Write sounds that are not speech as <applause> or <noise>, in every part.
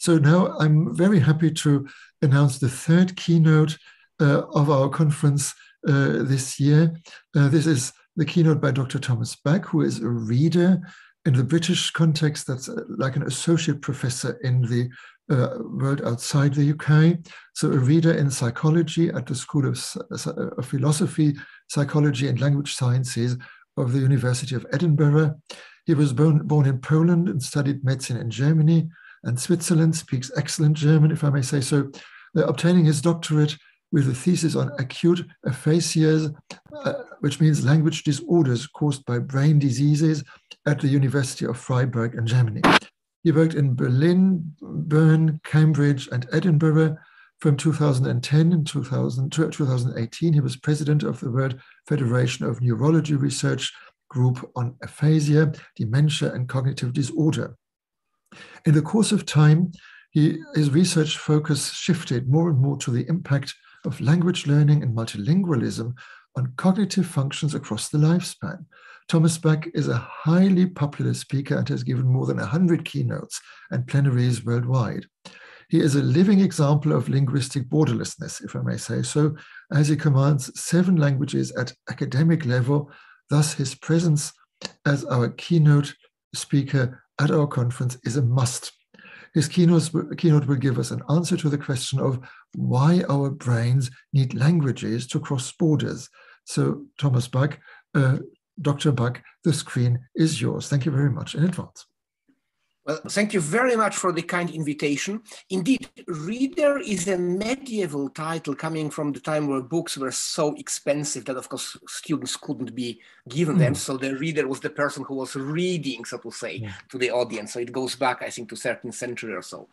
So now I'm very happy to announce the third keynote uh, of our conference uh, this year. Uh, this is the keynote by Dr. Thomas Bak, who is a reader in the British context, that's uh, like an associate professor in the uh, world outside the UK. So, a reader in psychology at the School of, of Philosophy, Psychology, and Language Sciences of the University of Edinburgh. He was born, born in Poland and studied medicine in Germany and Switzerland, speaks excellent German, if I may say so, uh, obtaining his doctorate with a thesis on acute aphasias, uh, which means language disorders caused by brain diseases at the University of Freiburg in Germany. He worked in Berlin, Bern, Cambridge, and Edinburgh. From 2010 and 2000, 2018, he was president of the World Federation of Neurology Research Group on Aphasia, Dementia, and Cognitive Disorder. In the course of time, he, hmm. his research focus shifted more and more to the impact of language learning and multilingualism on cognitive functions across the lifespan. Thomas Bak is a highly popular speaker and has given more than 100 keynotes and plenaries worldwide. He is a living example of linguistic borderlessness, if I may say so, as he commands seven languages at academic level. Thus, his presence as our keynote speaker at our conference is a must. His keynote, will give us an answer to the question of why our brains need languages to cross borders. So, Thomas Bak, uh, Dr. Bak, the screen is yours. Thank you very much in advance. Well, thank you very much for the kind invitation. Indeed, Reader is a medieval title coming from the time where books were so expensive that, of course, students couldn't be given mm. them. So the reader was the person who was reading, so to say, yeah. to the audience. So it goes back, I think, to 13th century or so.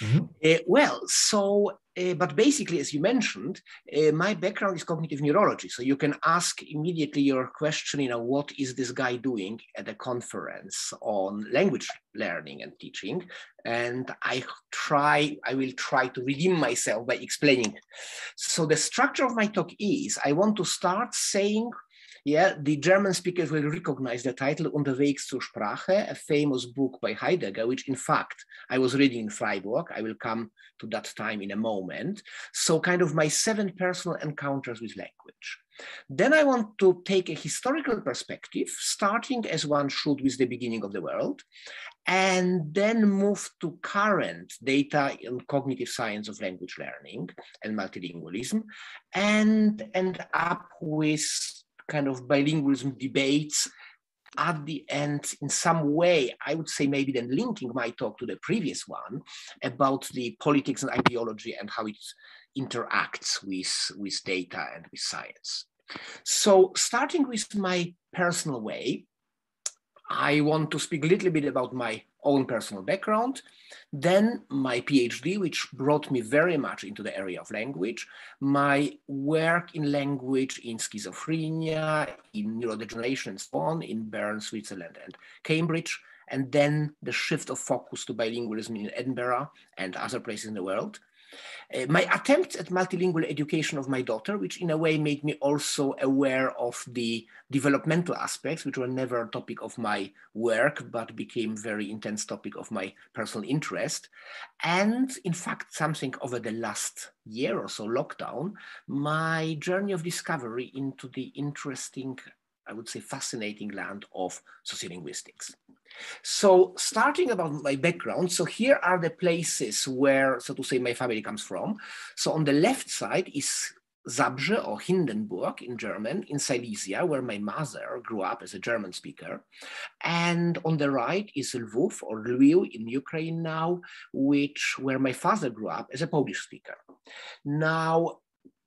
Mm-hmm. Uh, well, so uh, but basically, as you mentioned, uh, my background is cognitive neurology. So you can ask immediately your question, you know, what is this guy doing at a conference on language learning and teaching? And I try, I will try to redeem myself by explaining. So the structure of my talk is I want to start saying yeah, the German speakers will recognize the title Unterwegs zur Sprache, a famous book by Heidegger, which in fact I was reading in Freiburg. I will come to that time in a moment. So kind of my seven personal encounters with language. Then I want to take a historical perspective, starting as one should with the beginning of the world, and then move to current data in cognitive science of language learning and multilingualism, and end up with kind of bilingualism debates at the end, in some way, I would say maybe then linking my talk to the previous one about the politics and ideology and how it interacts with, with data and with science. So starting with my personal way, I want to speak a little bit about my own personal background, then my PhD, which brought me very much into the area of language, my work in language in schizophrenia, in neurodegeneration and so on, in Bern, Switzerland and Cambridge, and then the shift of focus to bilingualism in Edinburgh and other places in the world. Uh, my attempt at multilingual education of my daughter, which in a way made me also aware of the developmental aspects, which were never a topic of my work, but became very intense topic of my personal interest. And in fact, something over the last year or so, lockdown, my journey of discovery into the interesting, I would say fascinating land of sociolinguistics. So starting about my background, so here are the places where, so to say, my family comes from. So on the left side is Zabrze or Hindenburg in German, in Silesia, where my mother grew up as a German speaker. And on the right is Lvov or Lviv in Ukraine now, which where my father grew up as a Polish speaker. Now,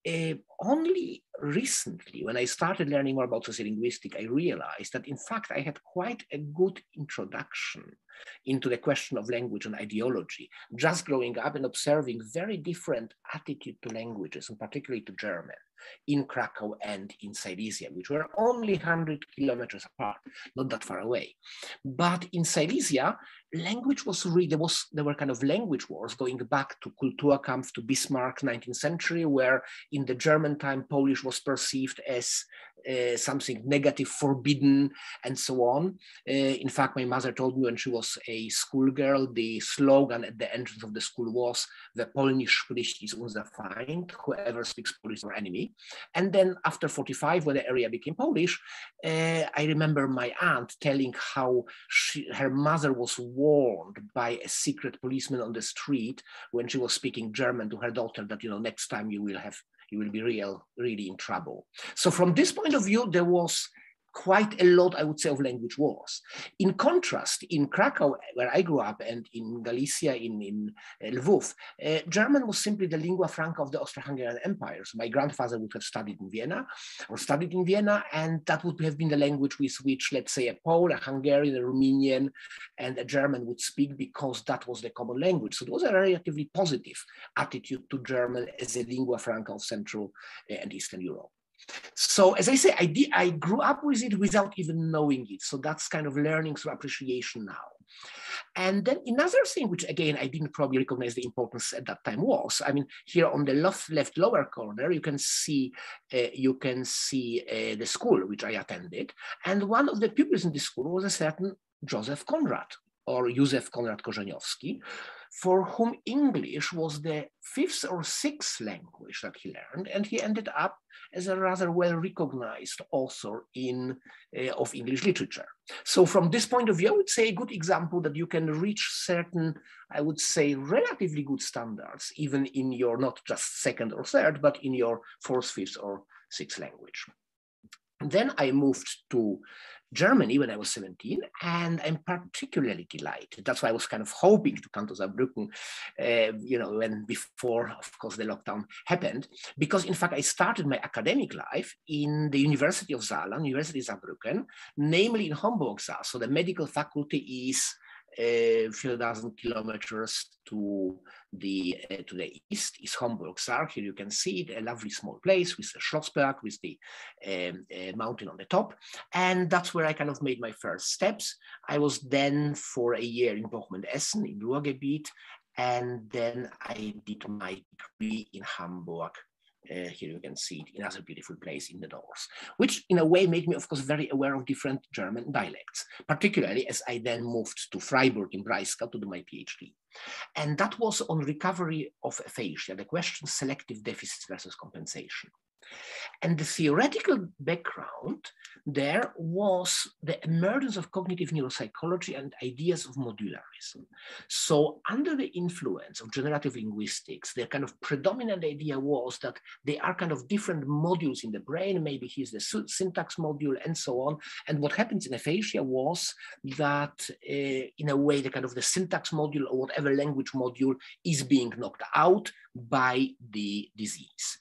uh, only recently, when I started learning more about sociolinguistics, I realized that in fact I had quite a good introduction into the question of language and ideology, just growing up and observing very different attitude to languages, and particularly to German in Krakow and in Silesia, which were only 100 kilometers apart, not that far away. But in Silesia, language was really, there, was, there were kind of language wars going back to Kulturkampf, to Bismarck, 19th century, where in the German German time, Polish was perceived as uh, something negative, forbidden, and so on. Uh, in fact, my mother told me when she was a schoolgirl, the slogan at the entrance of the school was, "The Polnisch spricht is unser Feind," whoever speaks Polish is our enemy. And then after 45, when the area became Polish, uh, I remember my aunt telling how she, her mother was warned by a secret policeman on the street when she was speaking German to her daughter that, you know, next time you will have you will be real, really in trouble. So from this point of view, there was quite a lot, I would say, of language wars. In contrast, in Krakow, where I grew up, and in Galicia, in, in uh, Lvov, uh, German was simply the lingua franca of the Austro-Hungarian Empire. So my grandfather would have studied in Vienna or studied in Vienna, and that would have been the language with which, let's say, a Pole, a Hungarian, a Romanian, and a German would speak because that was the common language. So it was a relatively positive attitude to German as a lingua franca of Central uh, and Eastern Europe. So as I say, I, did, I grew up with it without even knowing it. So that's kind of learning through appreciation now. And then another thing, which again, I didn't probably recognize the importance at that time was, I mean, here on the left, left lower corner, you can see, uh, you can see uh, the school which I attended. And one of the pupils in the school was a certain Joseph Conrad or Józef Konrad Korzeniowski, for whom English was the fifth or sixth language that he learned, and he ended up as a rather well-recognized author in, uh, of English literature. So from this point of view, I would say a good example that you can reach certain, I would say, relatively good standards, even in your not just second or third, but in your fourth, fifth, or sixth language. Then I moved to Germany when I was 17, and I'm particularly delighted. That's why I was kind of hoping to come to Saarbrücken, uh, you know, when before, of course, the lockdown happened, because in fact I started my academic life in the University of Saarland, University of Saarbrücken, namely in Homburg Saar. So the medical faculty is a few dozen kilometers to the uh, to the east is Homburg Saar. Here you can see it, a lovely small place with the Schlossberg, with the um, uh, mountain on the top. And that's where I kind of made my first steps. I was then for a year in Bochum Essen in Ruhrgebiet. And then I did my degree in Hamburg uh, here you can see it, in another beautiful place in the north, which in a way made me, of course, very aware of different German dialects, particularly as I then moved to Freiburg in Breisgau to do my PhD. And that was on recovery of aphasia, the question selective deficits versus compensation. And the theoretical background there was the emergence of cognitive neuropsychology and ideas of modularism. So under the influence of generative linguistics, the kind of predominant idea was that there are kind of different modules in the brain. Maybe here's the syntax module and so on. And what happens in aphasia was that uh, in a way, the kind of the syntax module or whatever language module is being knocked out by the disease.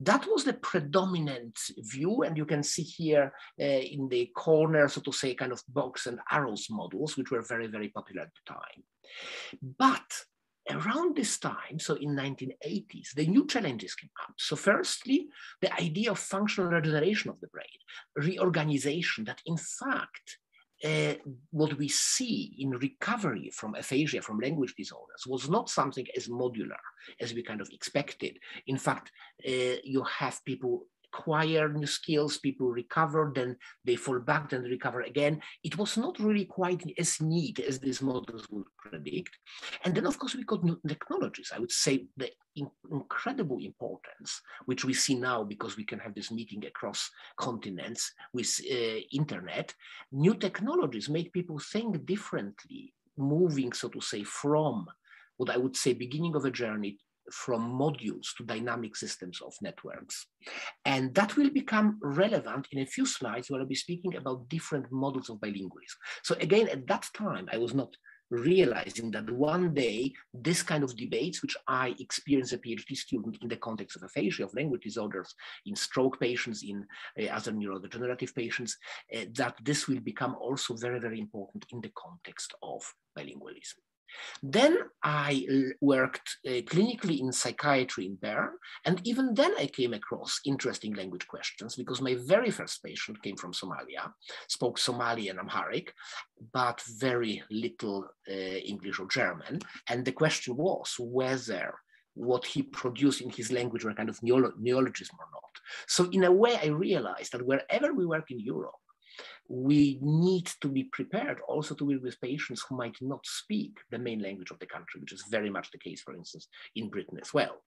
That was the predominant view, and you can see here uh, in the corner, so to say, kind of box and arrows models, which were very, very popular at the time. But around this time, so in 1980s, the new challenges came up. So firstly, the idea of functional regeneration of the brain, reorganization that in fact uh, what we see in recovery from aphasia, from language disorders, was not something as modular as we kind of expected. In fact, uh, you have people acquire new skills, people recover, then they fall back, then recover again. It was not really quite as neat as these models would predict. And then, of course, we got new technologies. I would say the in incredible importance, which we see now because we can have this meeting across continents with uh, internet. New technologies make people think differently, moving, so to say, from what I would say beginning of a journey from modules to dynamic systems of networks. And that will become relevant in a few slides where I'll be speaking about different models of bilingualism. So again, at that time, I was not realizing that one day this kind of debates, which I experienced as a PhD student in the context of aphasia, of language disorders, in stroke patients, in uh, other neurodegenerative patients, uh, that this will become also very, very important in the context of bilingualism. Then I worked uh, clinically in psychiatry in Bern, and even then I came across interesting language questions because my very first patient came from Somalia, spoke Somali and Amharic, but very little uh, English or German. And the question was whether what he produced in his language were kind of neologism or not. So in a way, I realized that wherever we work in Europe, we need to be prepared also to work with patients who might not speak the main language of the country, which is very much the case, for instance, in Britain as well.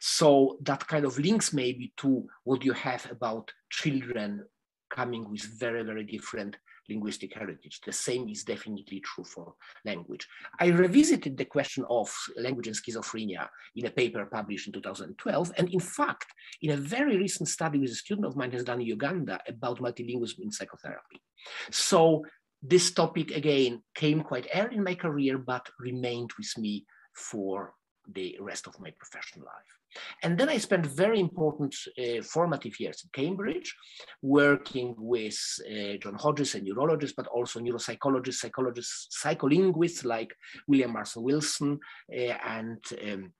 So that kind of links maybe to what you have about children coming with very, very different linguistic heritage. The same is definitely true for language. I revisited the question of language and schizophrenia in a paper published in 2012. And in fact, in a very recent study with a student of mine has done in Uganda about multilingualism in psychotherapy. So this topic again came quite early in my career, but remained with me for the rest of my professional life. And then I spent very important uh, formative years in Cambridge, working with uh, John Hodges, a neurologist, but also neuropsychologists, psychologists, psycholinguists like William Marslen-Wilson uh, and um,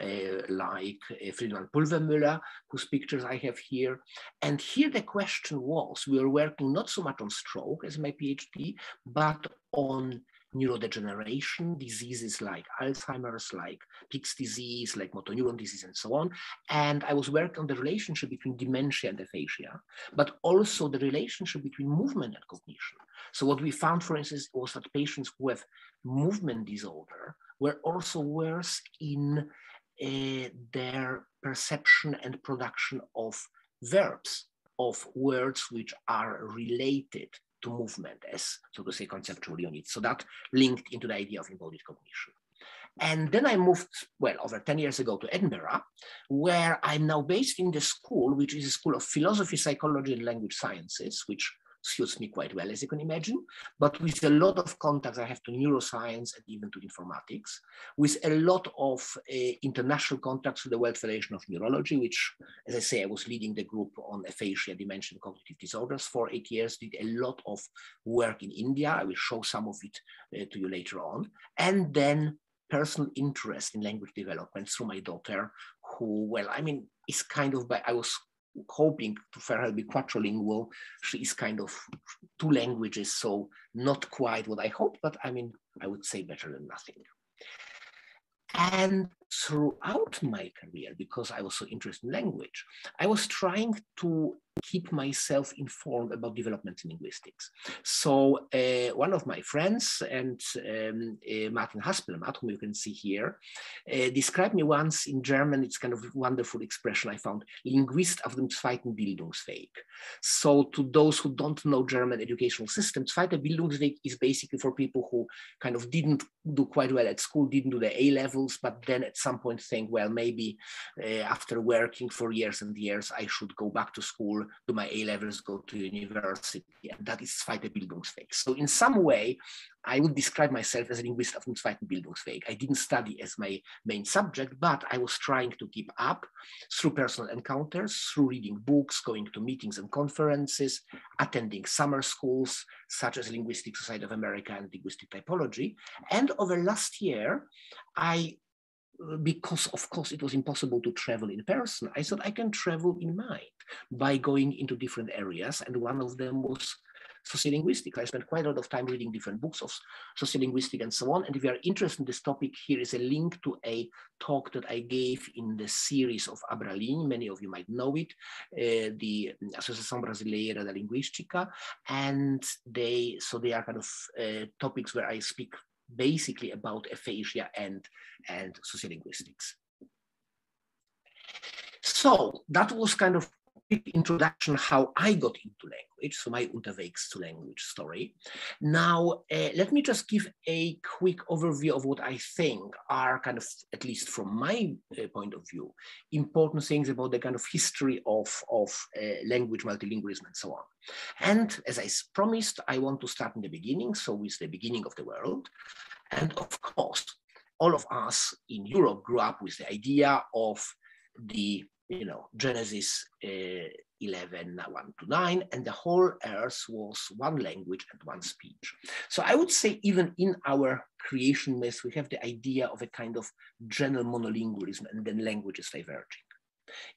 uh, like uh, Pulvermüller, whose pictures I have here. And here the question was, we were working not so much on stroke as my PhD, but on neurodegeneration, diseases like Alzheimer's, like Pick's disease, like motor neuron disease, and so on. And I was working on the relationship between dementia and aphasia, but also the relationship between movement and cognition. So what we found, for instance, was that patients have movement disorder were also worse in uh, their perception and production of verbs, of words which are related to movement as, so to say, conceptual units. So that linked into the idea of embodied cognition. And then I moved, well, over 10 years ago to Edinburgh, where I'm now based in the school, which is a school of philosophy, psychology, and language sciences, which suits me quite well, as you can imagine, but with a lot of contacts I have to neuroscience and even to informatics, with a lot of uh, international contacts to the World Federation of Neurology, which, as I say, I was leading the group on aphasia, dementia, cognitive disorders for eight years, did a lot of work in India. I will show some of it uh, to you later on. And then personal interest in language development through my daughter, who, well, I mean, is kind of by, I was hoping to for be quadrilingual. She is kind of two languages, so not quite what I hoped, but I mean, I would say better than nothing. And throughout my career, because I was so interested in language, I was trying to keep myself informed about development in linguistics. So uh, one of my friends and um, uh, Martin Haspelmath, whom you can see here, uh, described me once in German, it's kind of a wonderful expression I found, Linguist auf dem zweiten Bildungsweg. So to those who don't know German educational system, zweiter Bildungsweg is basically for people who kind of didn't do quite well at school, didn't do the A levels, but then at some point think, well, maybe uh, after working for years and years, I should go back to school, do my A levels, go to university. And that is zweite. So in some way, I would describe myself as a linguist of zweiten. I didn't study as my main subject, but I was trying to keep up through personal encounters, through reading books, going to meetings and conferences, attending summer schools, such as Linguistic Society of America and Linguistic Typology. And over last year, I because of course it was impossible to travel in person, I thought I can travel in mind by going into different areas. And one of them was sociolinguistics. I spent quite a lot of time reading different books of sociolinguistics and so on. And if you are interested in this topic, here is a link to a talk that I gave in the series of Abralin. Many of you might know it, uh, the Associação Brasileira da Linguística. And they, so they are kind of uh, topics where I speak basically about aphasia and, and sociolinguistics. So that was kind of introduction how I got into language, so my Unterwegs to language story. Now, uh, let me just give a quick overview of what I think are kind of, at least from my uh, point of view, important things about the kind of history of, of uh, language multilingualism and so on. And as I promised, I want to start in the beginning, so with the beginning of the world. And of course, all of us in Europe grew up with the idea of the you know, Genesis uh, 11, 1 to 9, and the whole earth was one language and one speech. So I would say even in our creation myth, we have the idea of a kind of general monolingualism and then languages diverging.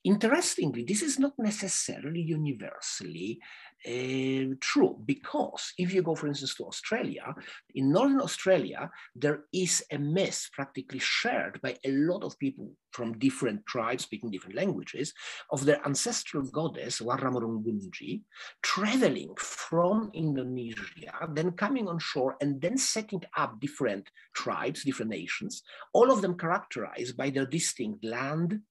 Interestingly, this is not necessarily universally uh, true because if you go, for instance, to Australia, in Northern Australia, there is a myth practically shared by a lot of people from different tribes speaking different languages of their ancestral goddess, Warramurrung traveling from Indonesia, then coming on shore and then setting up different tribes, different nations, all of them characterized by their distinct land,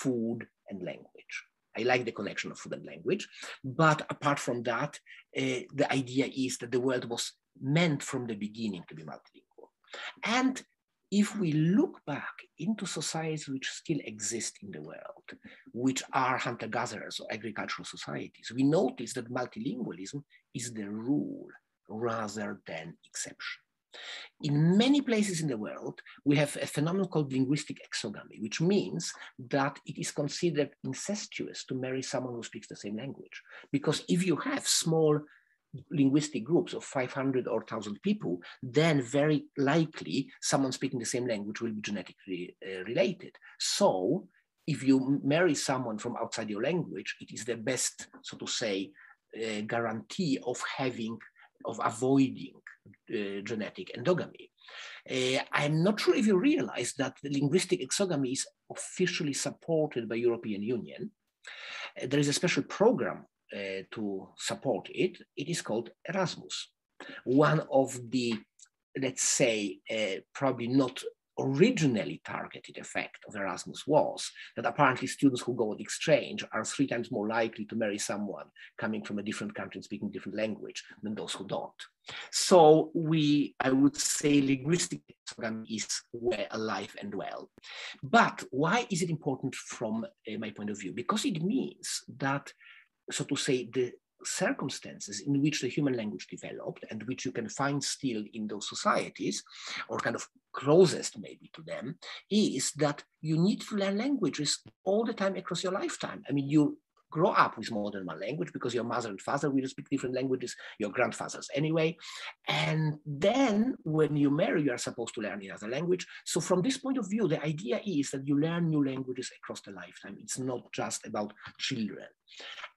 food, and language. I like the connection of food and language. But apart from that, uh, the idea is that the world was meant from the beginning to be multilingual. And if we look back into societies which still exist in the world, which are hunter-gatherers or agricultural societies, we notice that multilingualism is the rule rather than exception. In many places in the world, we have a phenomenon called linguistic exogamy, which means that it is considered incestuous to marry someone who speaks the same language. Because if you have small linguistic groups of 500 or 1000 people, then very likely someone speaking the same language will be genetically uh, related. So if you marry someone from outside your language, it is the best, so to say, uh, guarantee of having, of avoiding genetic endogamy. Uh, I'm not sure if you realize that the linguistic exogamy is officially supported by European Union. Uh, there is a special program to support it. It is called Erasmus. One of the, let's say, probably not originally targeted effect of Erasmus was that apparently students who go on exchange are three times more likely to marry someone coming from a different country and speaking different language than those who don't. So we, I would say linguistic program is well, alive and well. But why is it important from uh, my point of view? Because it means that, so to say, the circumstances in which the human language developed and which you can find still in those societies or kind of closest maybe to them is that you need to learn languages all the time across your lifetime. I mean, you grow up with more than one language because your mother and father will speak different languages, your grandfathers anyway. And then when you marry, you are supposed to learn another language. So from this point of view, the idea is that you learn new languages across the lifetime. It's not just about children.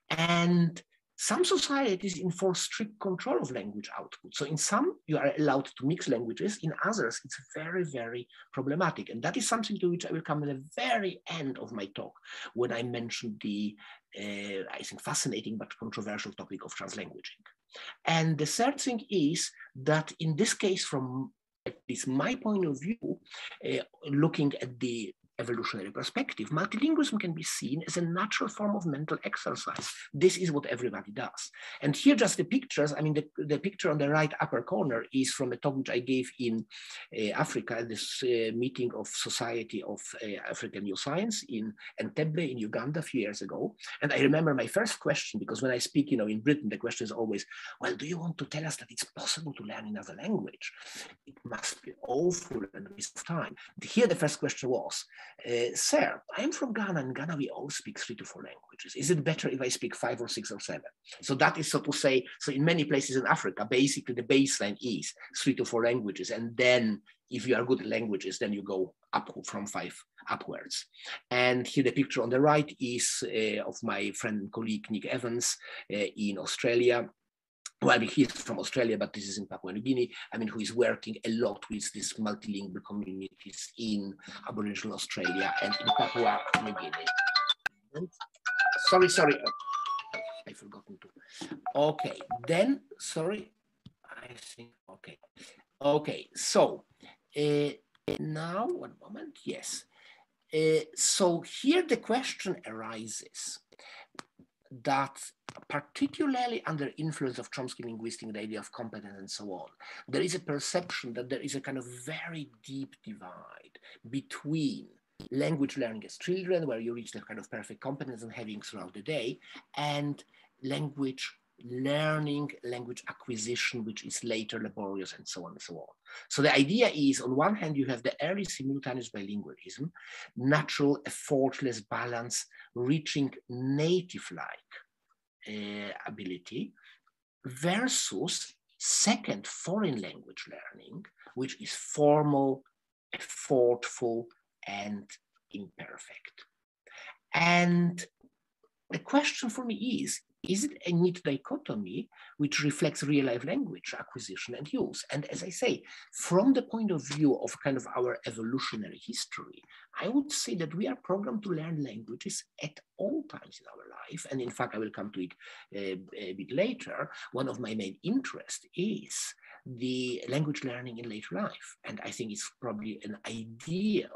And some societies enforce strict control of language output. So in some, you are allowed to mix languages. In others, it's very, very problematic. And that is something to which I will come at the very end of my talk when I mention the, uh, I think, fascinating but controversial topic of translanguaging. And the third thing is that in this case, from at least my point of view, uh, looking at the evolutionary perspective, multilingualism can be seen as a natural form of mental exercise. This is what everybody does. And here just the pictures, I mean, the, the picture on the right upper corner is from a talk which I gave in uh, Africa, this uh, meeting of Society of uh, African Neuroscience in Entebbe in Uganda a few years ago. And I remember my first question, because when I speak, you know, in Britain, the question is always, well, do you want to tell us that it's possible to learn another language? It must be awful and waste of time. Here the first question was, uh, sir, I'm from Ghana. In Ghana, we all speak three to four languages. Is it better if I speak five or six or seven? So that is so to say, so in many places in Africa, basically the baseline is three to four languages. And then if you are good at languages, then you go up from five upwards. And here the picture on the right is uh, of my friend and colleague, Nick Evans uh, in Australia well, I mean, he's from Australia, but this is in Papua New Guinea. I mean, who is working a lot with these multilingual communities in Aboriginal Australia and in Papua New Guinea. Sorry, sorry, uh, I forgotten to. Okay, then, sorry, I think, okay. Okay, so uh, now, one moment, yes. Uh, so here the question arises that particularly under influence of Chomsky linguistic, the idea of competence and so on, there is a perception that there is a kind of very deep divide between language learning as children, where you reach the kind of perfect competence and having throughout the day, and language learning, language acquisition, which is later laborious and so on and so on. So the idea is, on one hand, you have the early simultaneous bilingualism, natural, effortless balance, reaching native-like uh, ability versus second foreign language learning, which is formal, effortful, and imperfect. And the question for me is, is it a neat dichotomy which reflects real life language acquisition and use? And as I say, from the point of view of kind of our evolutionary history, I would say that we are programmed to learn languages at all times in our life. And in fact, I will come to it uh, a bit later. One of my main interests is the language learning in later life. And I think it's probably an ideal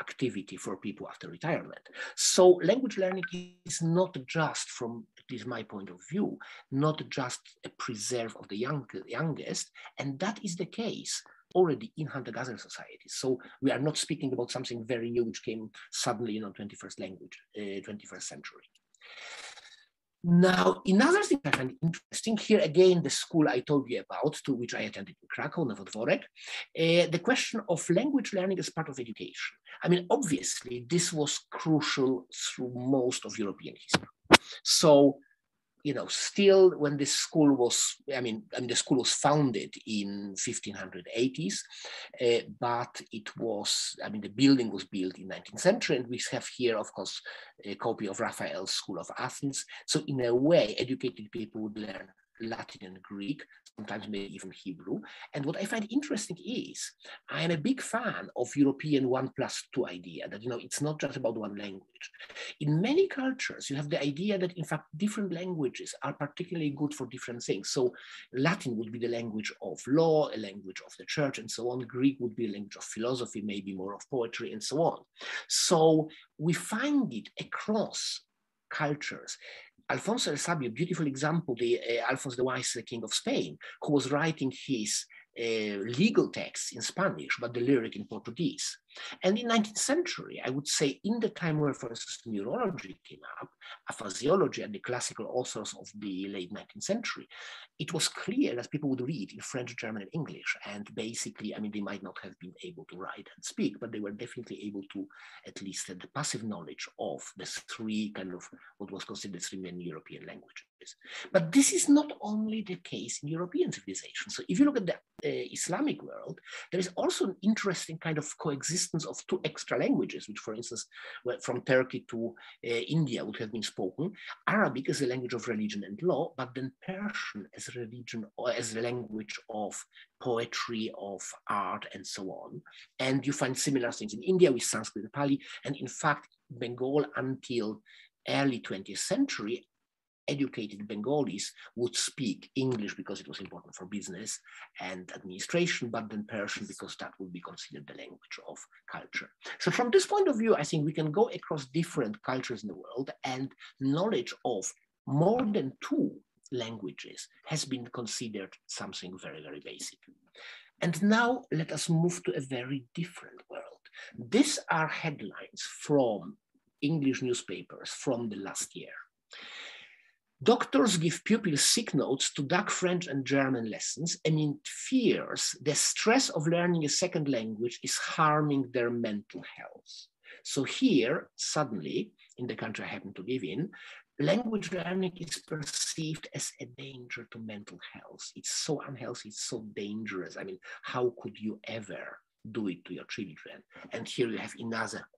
activity for people after retirement. So language learning is not just from at least my point of view, not just a preserve of the young, youngest, and that is the case already in hunter-gatherer societies. So we are not speaking about something very new which came suddenly in the 21st language, uh, 21st century. Now, another thing I find interesting, here again, the school I told you about, to which I attended in Krakow, Nowodworek, uh, the question of language learning as part of education. I mean, obviously, this was crucial through most of European history. So you know, still when this school was, I mean, I mean the school was founded in 1580s, uh, but it was, I mean, the building was built in 19th century, and we have here, of course, a copy of Raphael's School of Athens. So in a way, educated people would learn Latin and Greek, sometimes maybe even Hebrew. And what I find interesting is I am a big fan of European one plus two idea that, you know, it's not just about one language. In many cultures, you have the idea that in fact, different languages are particularly good for different things. So Latin would be the language of law, a language of the church and so on. Greek would be a language of philosophy, maybe more of poetry and so on. So we find it across cultures. Alfonso el Sabio, beautiful example, the uh, Alfonso the Wise, the King of Spain, who was writing his uh, legal texts in Spanish, but the lyric in Portuguese. And in 19th century, I would say in the time where, for instance, neurology came up, aphasiology and the classical authors of the late 19th century, it was clear that people would read in French, German, and English. And basically, I mean, they might not have been able to write and speak, but they were definitely able to at least have the passive knowledge of the three kind of what was considered three main European languages. But this is not only the case in European civilization. So if you look at the uh, Islamic world, there is also an interesting kind of coexistence of two extra languages, which, for instance, from Turkey to uh, India would have been spoken. Arabic is a language of religion and law, but then Persian as a religion or as a language of poetry, of art, and so on. And you find similar things in India with Sanskrit and Pali. And in fact, Bengal until early 20th century educated Bengalis would speak English because it was important for business and administration, but then Persian because that would be considered the language of culture. So from this point of view, I think we can go across different cultures in the world and knowledge of more than two languages has been considered something very, very basic. And now let us move to a very different world. These are headlines from English newspapers from the last year. Doctors give pupils sick notes to duck French and German lessons and in fears the stress of learning a second language is harming their mental health. So here, suddenly, in the country I happen to live in, language learning is perceived as a danger to mental health. It's so unhealthy, it's so dangerous. I mean, how could you ever do it to your children? And here you have another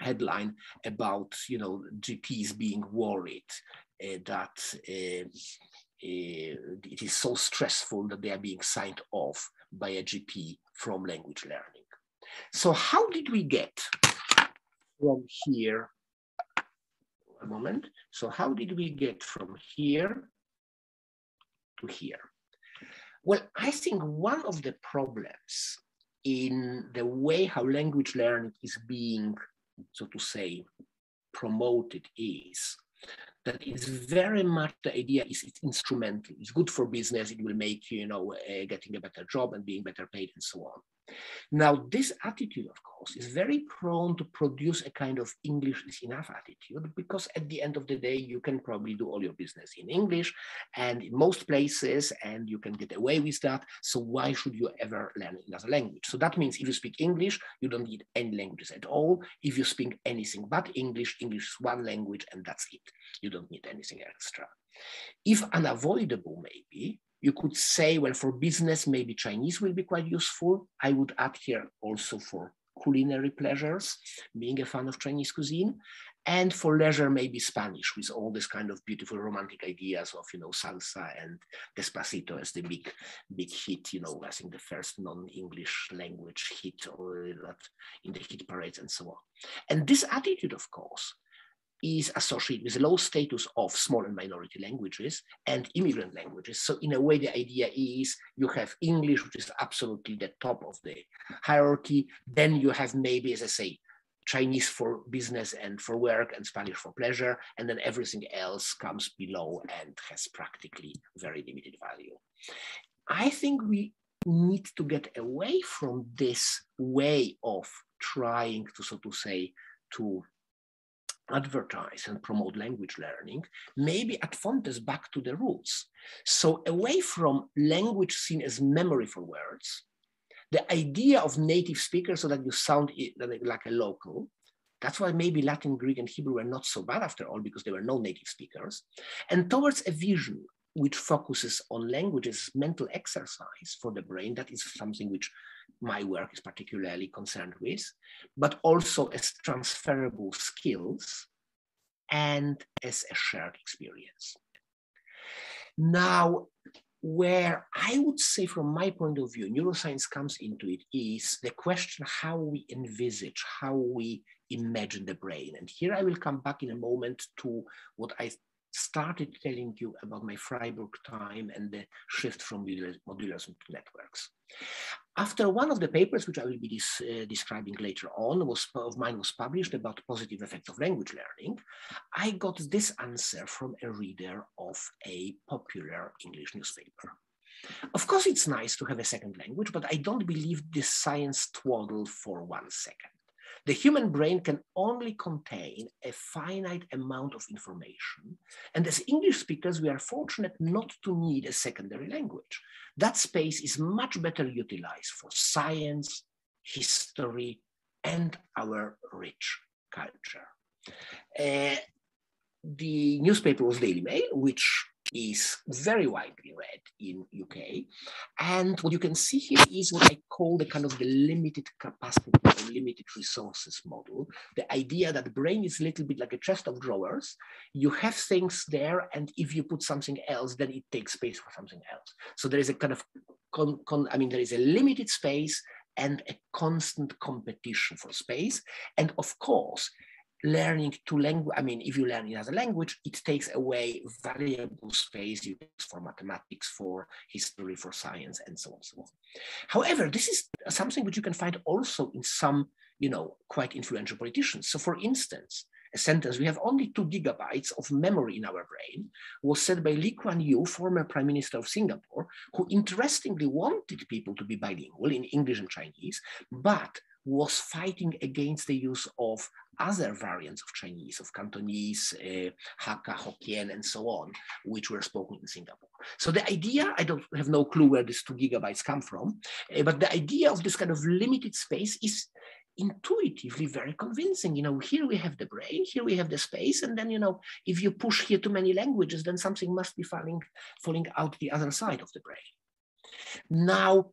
headline about you know GPs being worried that uh, uh, it is so stressful that they are being signed off by a GP from language learning. So how did we get from here, a moment, so how did we get from here to here? Well, I think one of the problems in the way how language learning is being, so to say, promoted is that is very much the idea is it's instrumental. It's good for business. It will make you know uh, getting a better job and being better paid and so on. Now, this attitude, of course, is very prone to produce a kind of English is enough attitude because at the end of the day, you can probably do all your business in English and in most places, and you can get away with that. So why should you ever learn another language? So that means if you speak English, you don't need any languages at all. If you speak anything but English, English is one language and that's it. You don't need anything extra. If unavoidable, maybe, you could say, well, for business, maybe Chinese will be quite useful. I would add here also for culinary pleasures, being a fan of Chinese cuisine. And for leisure, maybe Spanish with all this kind of beautiful romantic ideas of, you know, salsa and Despacito as the big, big hit, you know, I think the first non-English language hit or that in the hit parades and so on. And this attitude, of course, is associated with low status of small and minority languages and immigrant languages. So in a way, the idea is you have English, which is absolutely the top of the hierarchy. Then you have maybe, as I say, Chinese for business and for work and Spanish for pleasure. And then everything else comes below and has practically very limited value. I think we need to get away from this way of trying to, so to say, to advertise and promote language learning, maybe ad fontes back to the roots. So away from language seen as memory for words, the idea of native speakers so that you sound like a local, that's why maybe Latin, Greek, and Hebrew were not so bad after all, because there were no native speakers, and towards a vision which focuses on language as mental exercise for the brain. That is something which my work is particularly concerned with, but also as transferable skills and as a shared experience. Now, where I would say, from my point of view, neuroscience comes into it is the question how we envisage, how we imagine the brain. And here I will come back in a moment to what I started telling you about my Freiburg time and the shift from modulars to networks. After one of the papers, which I will be uh, describing later on, was of mine was published about positive effects of language learning, I got this answer from a reader of a popular English newspaper. Of course, it's nice to have a second language, but I don't believe this science twaddle for one second. The human brain can only contain a finite amount of information. And as English speakers, we are fortunate not to need a secondary language. That space is much better utilized for science, history, and our rich culture. Uh, the newspaper was Daily Mail, which is very widely read in UK. And what you can see here is what I call the kind of the limited capacity or limited resources model. The idea that the brain is a little bit like a chest of drawers. You have things there, and if you put something else, then it takes space for something else. So there is a kind of, con, con, I mean, there is a limited space and a constant competition for space. And of course, learning to language, I mean, if you learn another language, it takes away valuable space you for mathematics, for history, for science, and so on, and so on. However, this is something which you can find also in some, you know, quite influential politicians. So for instance, a sentence, we have only two gigabytes of memory in our brain, was said by Lee Kuan Yew, former prime minister of Singapore, who interestingly wanted people to be bilingual in English and Chinese, but was fighting against the use of other variants of Chinese, of Cantonese, uh, Hakka, Hokkien, and so on, which were spoken in Singapore. So the idea, I don't have no clue where these two gigabytes come from, uh, but the idea of this kind of limited space is intuitively very convincing. You know, here we have the brain, here we have the space, and then, you know, if you push here too many languages, then something must be falling, falling out the other side of the brain. Now,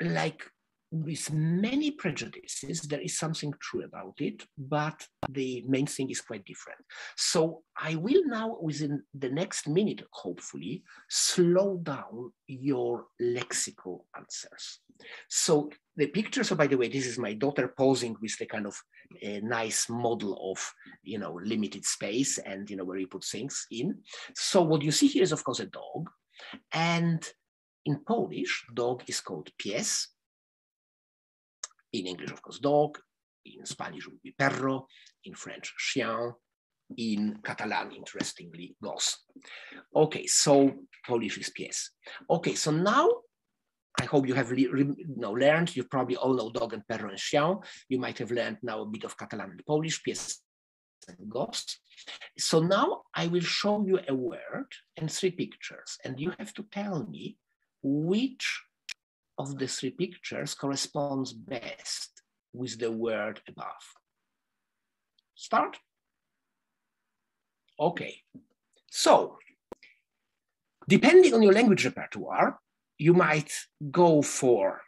like with many prejudices, there is something true about it, but the main thing is quite different. So I will now, within the next minute, hopefully, slow down your lexical answers. So the picture, so by the way, this is my daughter posing with the kind of a nice model of, you know, limited space and, you know, where you put things in. So what you see here is, of course, a dog. And in Polish, dog is called pies, in English, of course, dog. In Spanish, would be perro. In French, chien. In Catalan, interestingly, gos. Okay, so Polish is pies. Okay, so now I hope you have learned, you probably all know dog and perro and chien. You might have learned now a bit of Catalan and Polish, pies and gos. So now I will show you a word and three pictures, and you have to tell me which of the three pictures corresponds best with the word above. Start? Okay, so depending on your language repertoire, you might go for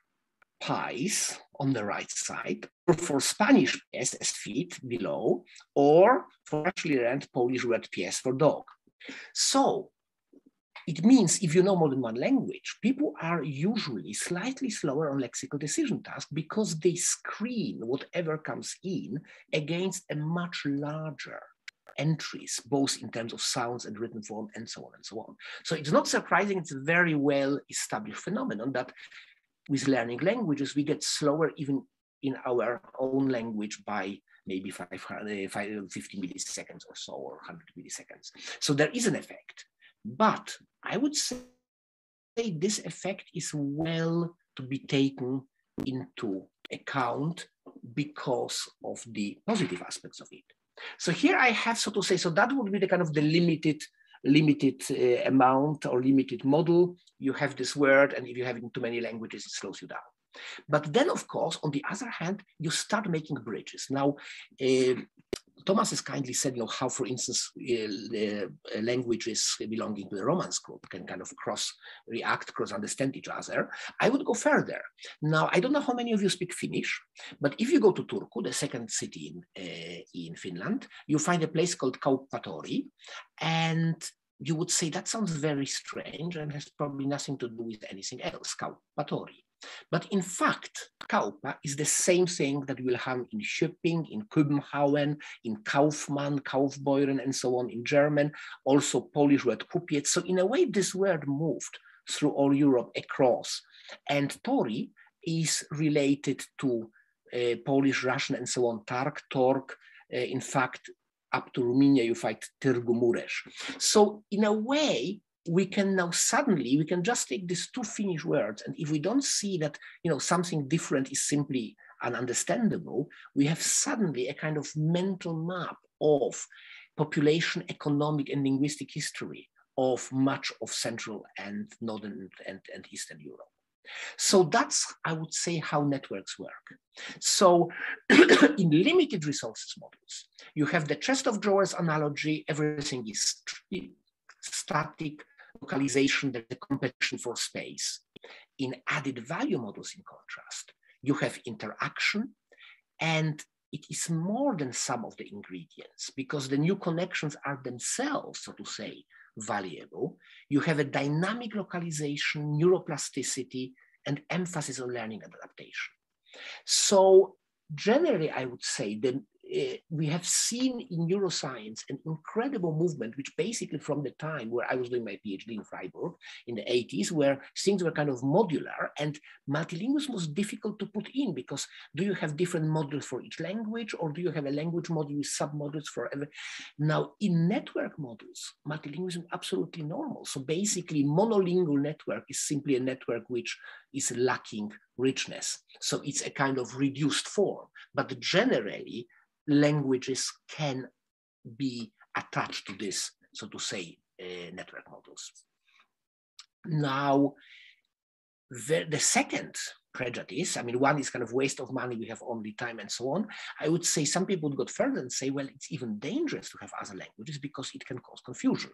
pies on the right side, or for Spanish pies as feet below, or for actually rent Polish word pies for dog. So it means if you know more than one language, people are usually slightly slower on lexical decision tasks because they screen whatever comes in against a much larger entries, both in terms of sounds and written form and so on and so on. So it's not surprising, it's a very well established phenomenon that with learning languages, we get slower even in our own language by maybe 500, eh, 50 milliseconds or so, or 100 milliseconds. So there is an effect. But I would say this effect is well to be taken into account because of the positive aspects of it. So here I have, so to say, so that would be the kind of the limited limited uh, amount or limited model. You have this word, and if you have it in too many languages, it slows you down. But then, of course, on the other hand, you start making bridges. Now, uh, Thomas has kindly said, you know, how, for instance, uh, languages belonging to the Romance group can kind of cross react, cross understand each other. I would go further. Now, I don't know how many of you speak Finnish, but if you go to Turku, the second city in, uh, in Finland, you find a place called Kauppatori, and you would say that sounds very strange and has probably nothing to do with anything else, Kauppatori. But in fact, Kauppa is the same thing that we'll have in Köping, in Kopenhagen, in Kaufmann, Kaufbeuren, and so on in German, also Polish word kupiec. So in a way, this word moved through all Europe across. And Tori is related to uh, Polish, Russian, and so on, Targ, Torg. Uh, in fact, up to Romania, you find Târgu Mureș. So in a way, we can now suddenly, we can just take these two Finnish words, and if we don't see that, you know, something different is simply ununderstandable, we have suddenly a kind of mental map of population, economic, and linguistic history of much of Central and Northern and, and Eastern Europe. So that's, I would say, how networks work. So <clears throat> in limited resources models, you have the chest of drawers analogy, everything is static, localization, the competition for space. In added value models, in contrast, you have interaction and it is more than sum of the ingredients because the new connections are themselves, so to say, valuable. You have a dynamic localization, neuroplasticity, and emphasis on learning and adaptation. So generally, I would say the Eh, we have seen in neuroscience an incredible movement, which basically from the time where I was doing my PhD in Freiburg in the 80s, where things were kind of modular and multilingualism was difficult to put in because do you have different modules for each language or do you have a language module with submodules for every? Now in network models, multilingualism is absolutely normal. So basically monolingual network is simply a network which is lacking richness. So it's a kind of reduced form, but generally languages can be attached to this, so to say, uh, network models. Now, the, the second prejudice, I mean, one is kind of waste of money, we have only time and so on. I would say some people would go further and say, well, it's even dangerous to have other languages because it can cause confusion.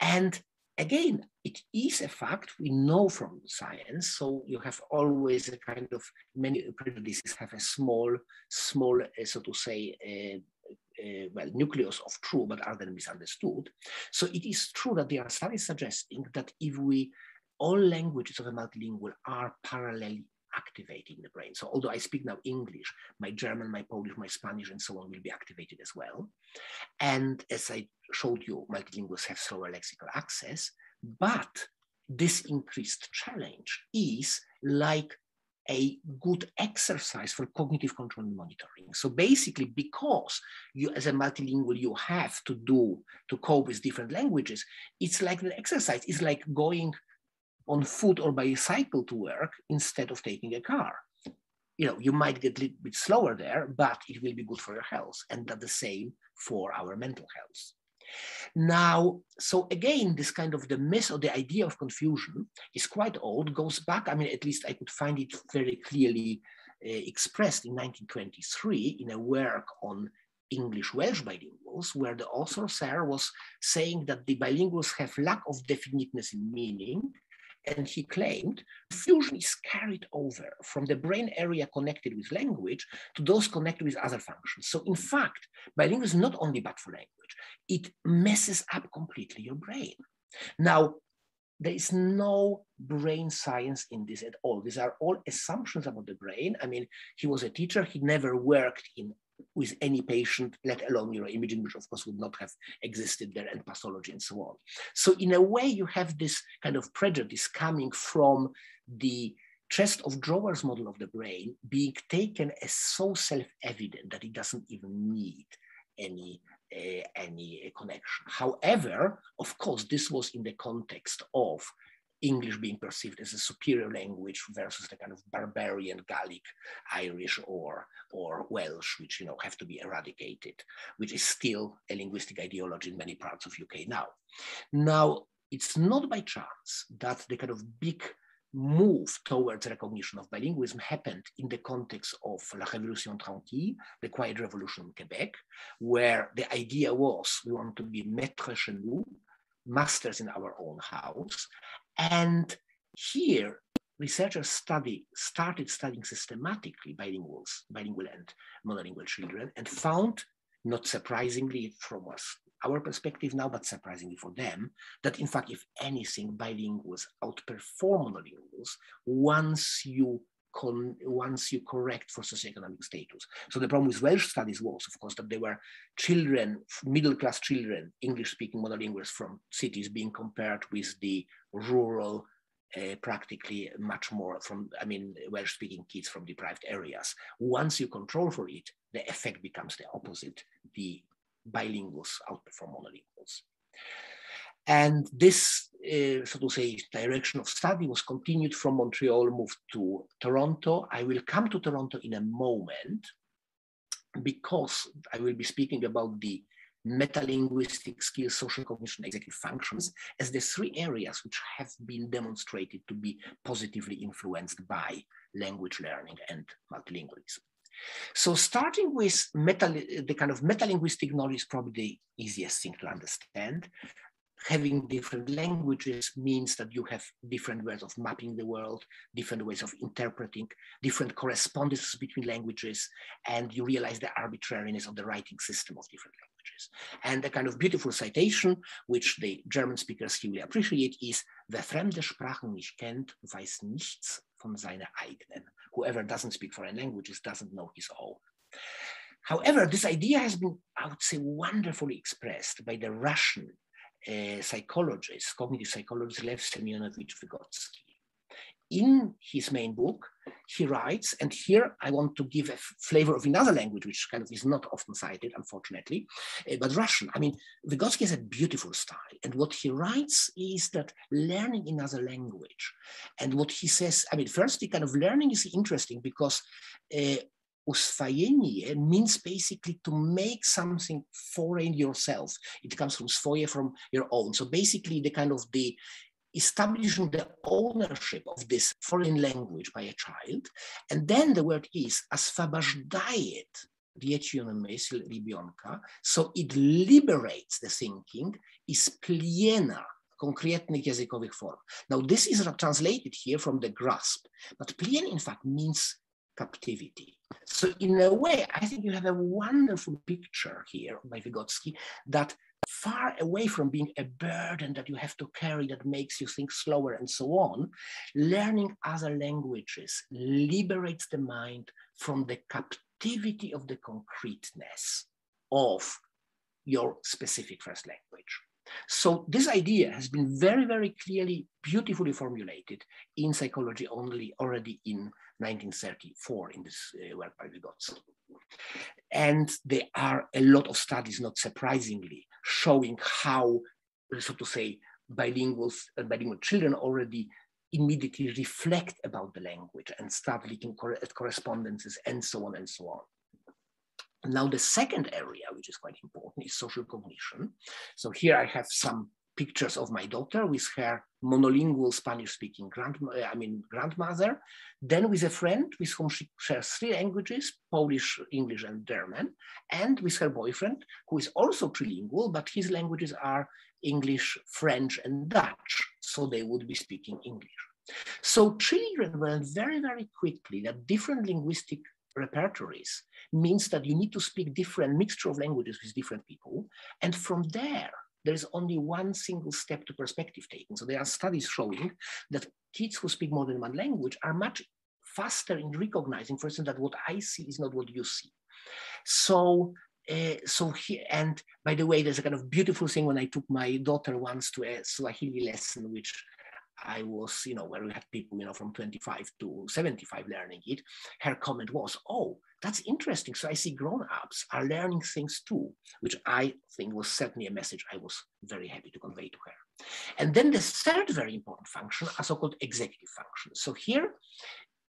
And again, it is a fact we know from science. So you have always a kind of many prejudices have a small, small, uh, so to say, uh, uh, well, nucleus of true, but are then misunderstood. So it is true that there are studies suggesting that if we, all languages of a multilingual are parallelly activating the brain. So although I speak now English, my German, my Polish, my Spanish, and so on will be activated as well. And as I showed you, multilinguals have slower lexical access, but this increased challenge is like a good exercise for cognitive control and monitoring. So basically, because you as a multilingual, you have to do to cope with different languages, it's like an exercise. It's like going on foot or by cycle to work instead of taking a car. You know, you might get a little bit slower there, but it will be good for your health. And that the same for our mental health. Now, so again, this kind of the myth or the idea of confusion is quite old, goes back, I mean, at least I could find it very clearly uh, expressed in 1923 in a work on English Welsh bilinguals, where the author Saer was saying that the bilinguals have lack of definiteness in meaning and he claimed fusion is carried over from the brain area connected with language to those connected with other functions. So in fact, bilingualism is not only bad for language, it messes up completely your brain. Now, there is no brain science in this at all. These are all assumptions about the brain. I mean, he was a teacher, he never worked in with any patient, let alone neuroimaging, which of course would not have existed there, and pathology and so on. So in a way, you have this kind of prejudice coming from the chest of drawers model of the brain being taken as so self-evident that it doesn't even need any uh, any connection. However, of course, this was in the context of English being perceived as a superior language versus the kind of barbarian Gaelic, Irish, or, or Welsh, which you know have to be eradicated, which is still a linguistic ideology in many parts of UK now. Now, it's not by chance that the kind of big move towards recognition of bilingualism happened in the context of La Révolution Tranquille, the Quiet Revolution in Quebec, where the idea was we want to be maître chez nous, masters in our own house. And here, researchers study, started studying systematically bilinguals, bilingual and monolingual children, and found, not surprisingly from us, our perspective now, but surprisingly for them, that in fact, if anything, bilinguals outperform monolinguals once you once you correct for socioeconomic status. So the problem with Welsh studies was, of course, that there were children, middle-class children, English-speaking monolinguals from cities being compared with the rural, uh, practically much more from, I mean, Welsh-speaking kids from deprived areas. Once you control for it, the effect becomes the opposite. The bilinguals outperform monolinguals. And this, uh, so to say, direction of study was continued from Montreal, moved to Toronto. I will come to Toronto in a moment because I will be speaking about the metalinguistic skills, social cognition, executive functions as the three areas which have been demonstrated to be positively influenced by language learning and multilingualism. So starting with meta, the kind of metalinguistic knowledge is probably the easiest thing to understand having different languages means that you have different ways of mapping the world, different ways of interpreting, different correspondences between languages, and you realize the arbitrariness of the writing system of different languages. And a kind of beautiful citation, which the German speakers really appreciate, is Wer fremde Sprachen nicht kennt, weiß nichts von seiner eigenen. Whoever doesn't speak foreign languages doesn't know his own. However, this idea has been, I would say, wonderfully expressed by the Russian uh, psychologist, cognitive psychologist Lev Semyonovich Vygotsky. In his main book, he writes, and here I want to give a flavor of another language, which kind of is not often cited, unfortunately, uh, but Russian. I mean, Vygotsky has a beautiful style. And what he writes is that learning another language, and what he says, I mean, first, the kind of learning is interesting because uh, means basically to make something foreign yourself. It comes from svoje, from your own. So basically the kind of the establishing the ownership of this foreign language by a child. And then the word is освобождает речью мысль ребенка. So it liberates the thinking, is pliena konkretnych językowych form. Now this is translated here from the grasp, but plien in fact means captivity. So in a way, I think you have a wonderful picture here by Vygotsky that far away from being a burden that you have to carry that makes you think slower and so on, learning other languages liberates the mind from the captivity of the concreteness of your specific first language. So this idea has been very, very clearly, beautifully formulated in psychology only already in 1934 in this uh, work by Vygotsky. And there are a lot of studies, not surprisingly, showing how, so to say, bilinguals and bilingual children already immediately reflect about the language and start looking at correspondences and so on and so on. Now, the second area, which is quite important, is social cognition. So here I have some pictures of my daughter with her monolingual Spanish-speaking grandmother, I mean grandmother, then with a friend with whom she shares three languages, Polish, English, and German, and with her boyfriend, who is also trilingual, but his languages are English, French, and Dutch, so they would be speaking English. So children learn very, very quickly that different linguistic repertories means that you need to speak different mixture of languages with different people. And from there, there is only one single step to perspective taking. So there are studies showing that kids who speak more than one language are much faster in recognizing, for instance, that what I see is not what you see. So uh, so here, and by the way, there's a kind of beautiful thing when I took my daughter once to a Swahili lesson, which I was, you know, where we had people, you know, from 25 to 75 learning it. Her comment was, oh, that's interesting. So I see grown-ups are learning things too, which I think was certainly a message I was very happy to convey to her. And then the third very important function are so-called executive functions. So here,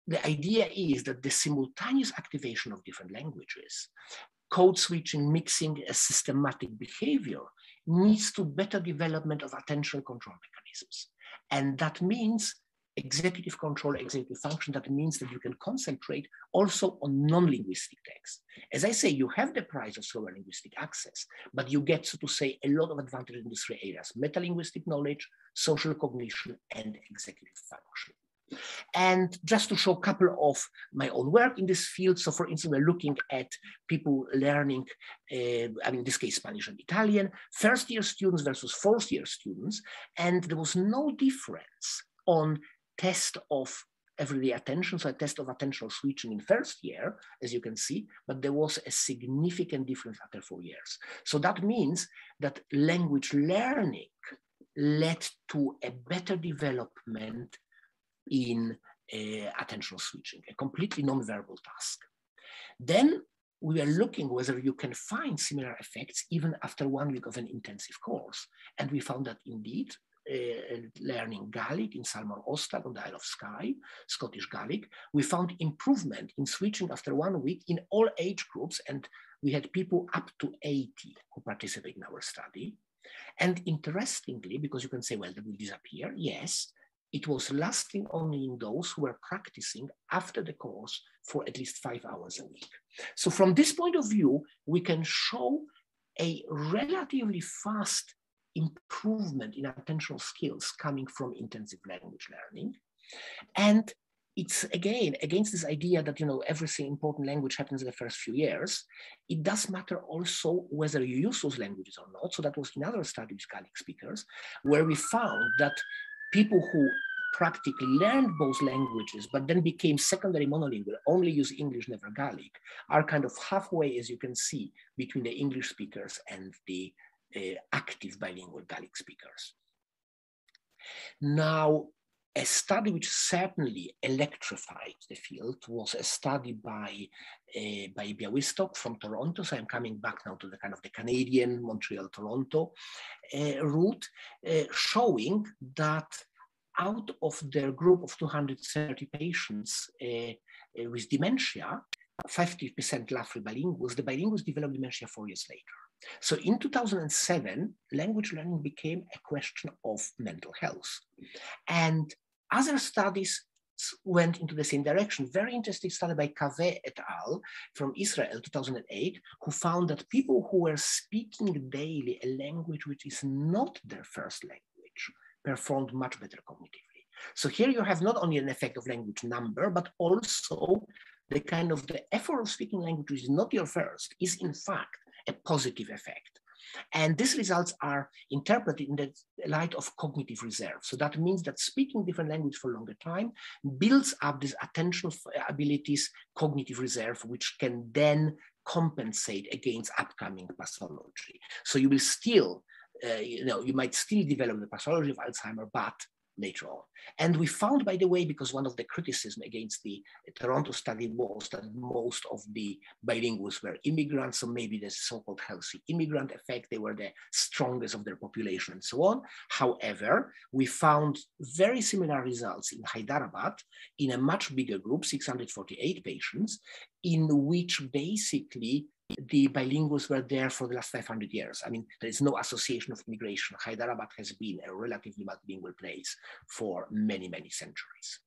the idea is that the simultaneous activation of different languages code switching, mixing a systematic behavior needs to better development of attention control mechanisms. And that means executive control, executive function, that means that you can concentrate also on non-linguistic text. As I say, you have the prize of slower linguistic access, but you get, so to say, a lot of advantage in these three areas, metalinguistic knowledge, social cognition, and executive function. And just to show a couple of my own work in this field. So for instance, we're looking at people learning, uh, I mean, in this case, Spanish and Italian, first year students versus fourth year students. And there was no difference on test of everyday attention, so a test of attentional switching in first year, as you can see, but there was a significant difference after four years. So that means that language learning led to a better development in uh, attentional switching, a completely non-verbal task. Then we are looking whether you can find similar effects even after one week of an intensive course. And we found that indeed, uh, learning Gaelic in Sabhal Mòr Ostaig on the Isle of Skye, Scottish Gaelic, we found improvement in switching after one week in all age groups. And we had people up to 80 who participated in our study. And interestingly, because you can say, well, that will disappear. Yes, it was lasting only in those who were practicing after the course for at least five hours a week. So from this point of view, we can show a relatively fast improvement in attentional skills coming from intensive language learning. And it's again against this idea that you know everything important language happens in the first few years. It does matter also whether you use those languages or not. So that was another study with Gaelic speakers, where we found that people who practically learned both languages, but then became secondary monolingual, only use English, never Gaelic, are kind of halfway, as you can see, between the English speakers and the uh, active bilingual Gaelic speakers. Now, a study which certainly electrified the field was a study by, uh, by Bialystok from Toronto. So I'm coming back now to the kind of the Canadian Montreal-Toronto uh, route, uh, showing that out of their group of 230 patients with dementia, 50% left roughly bilinguals, the bilinguals developed dementia four years later. So in 2007, language learning became a question of mental health. And other studies went into the same direction. Very interesting study by Kavé et al. from Israel, 2008, who found that people who were speaking daily a language which is not their first language performed much better cognitively. So here you have not only an effect of language number, but also the kind of the effort of speaking language which is not your first is in fact a positive effect. And these results are interpreted in the light of cognitive reserve. So that means that speaking different language for longer time builds up these attentional abilities, cognitive reserve, which can then compensate against upcoming pathology. So you will still, uh, you know, you might still develop the pathology of Alzheimer, but later on. And we found, by the way, because one of the criticism against the Toronto study was that most of the bilinguals were immigrants, so maybe the so-called healthy immigrant effect, they were the strongest of their population and so on. However, we found very similar results in Hyderabad in a much bigger group, 648 patients, in which basically the bilinguals were there for the last 500 years. I mean, there is no association of immigration. Hyderabad has been a relatively multilingual place for many, many centuries.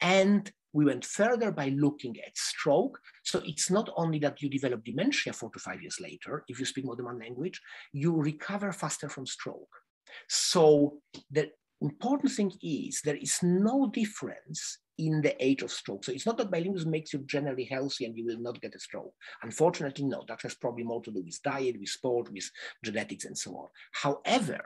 And we went further by looking at stroke. So it's not only that you develop dementia four to five years later, if you speak more than one language, you recover faster from stroke. So the important thing is there is no difference in the age of stroke. So it's not that bilingualism makes you generally healthy and you will not get a stroke. Unfortunately, no, that has probably more to do with diet, with sport, with genetics, and so on. However,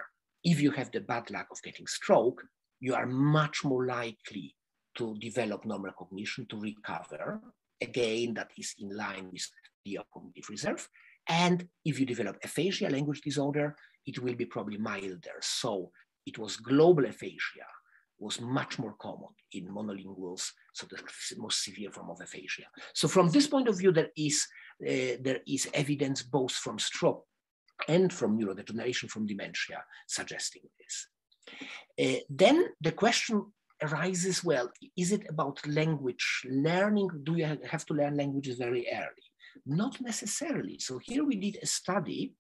if you have the bad luck of getting stroke, you are much more likely to develop normal cognition, to recover. Again, that is in line with the cognitive reserve. And if you develop aphasia, language disorder, it will be probably milder. So it was global aphasia was much more common in monolinguals, so the most severe form of aphasia. So from this point of view, there is, uh, there is evidence both from stroke and from neurodegeneration, from dementia, suggesting this. Uh, then the question arises, well, is it about language learning? Do you have to learn languages very early? Not necessarily. So here we did a study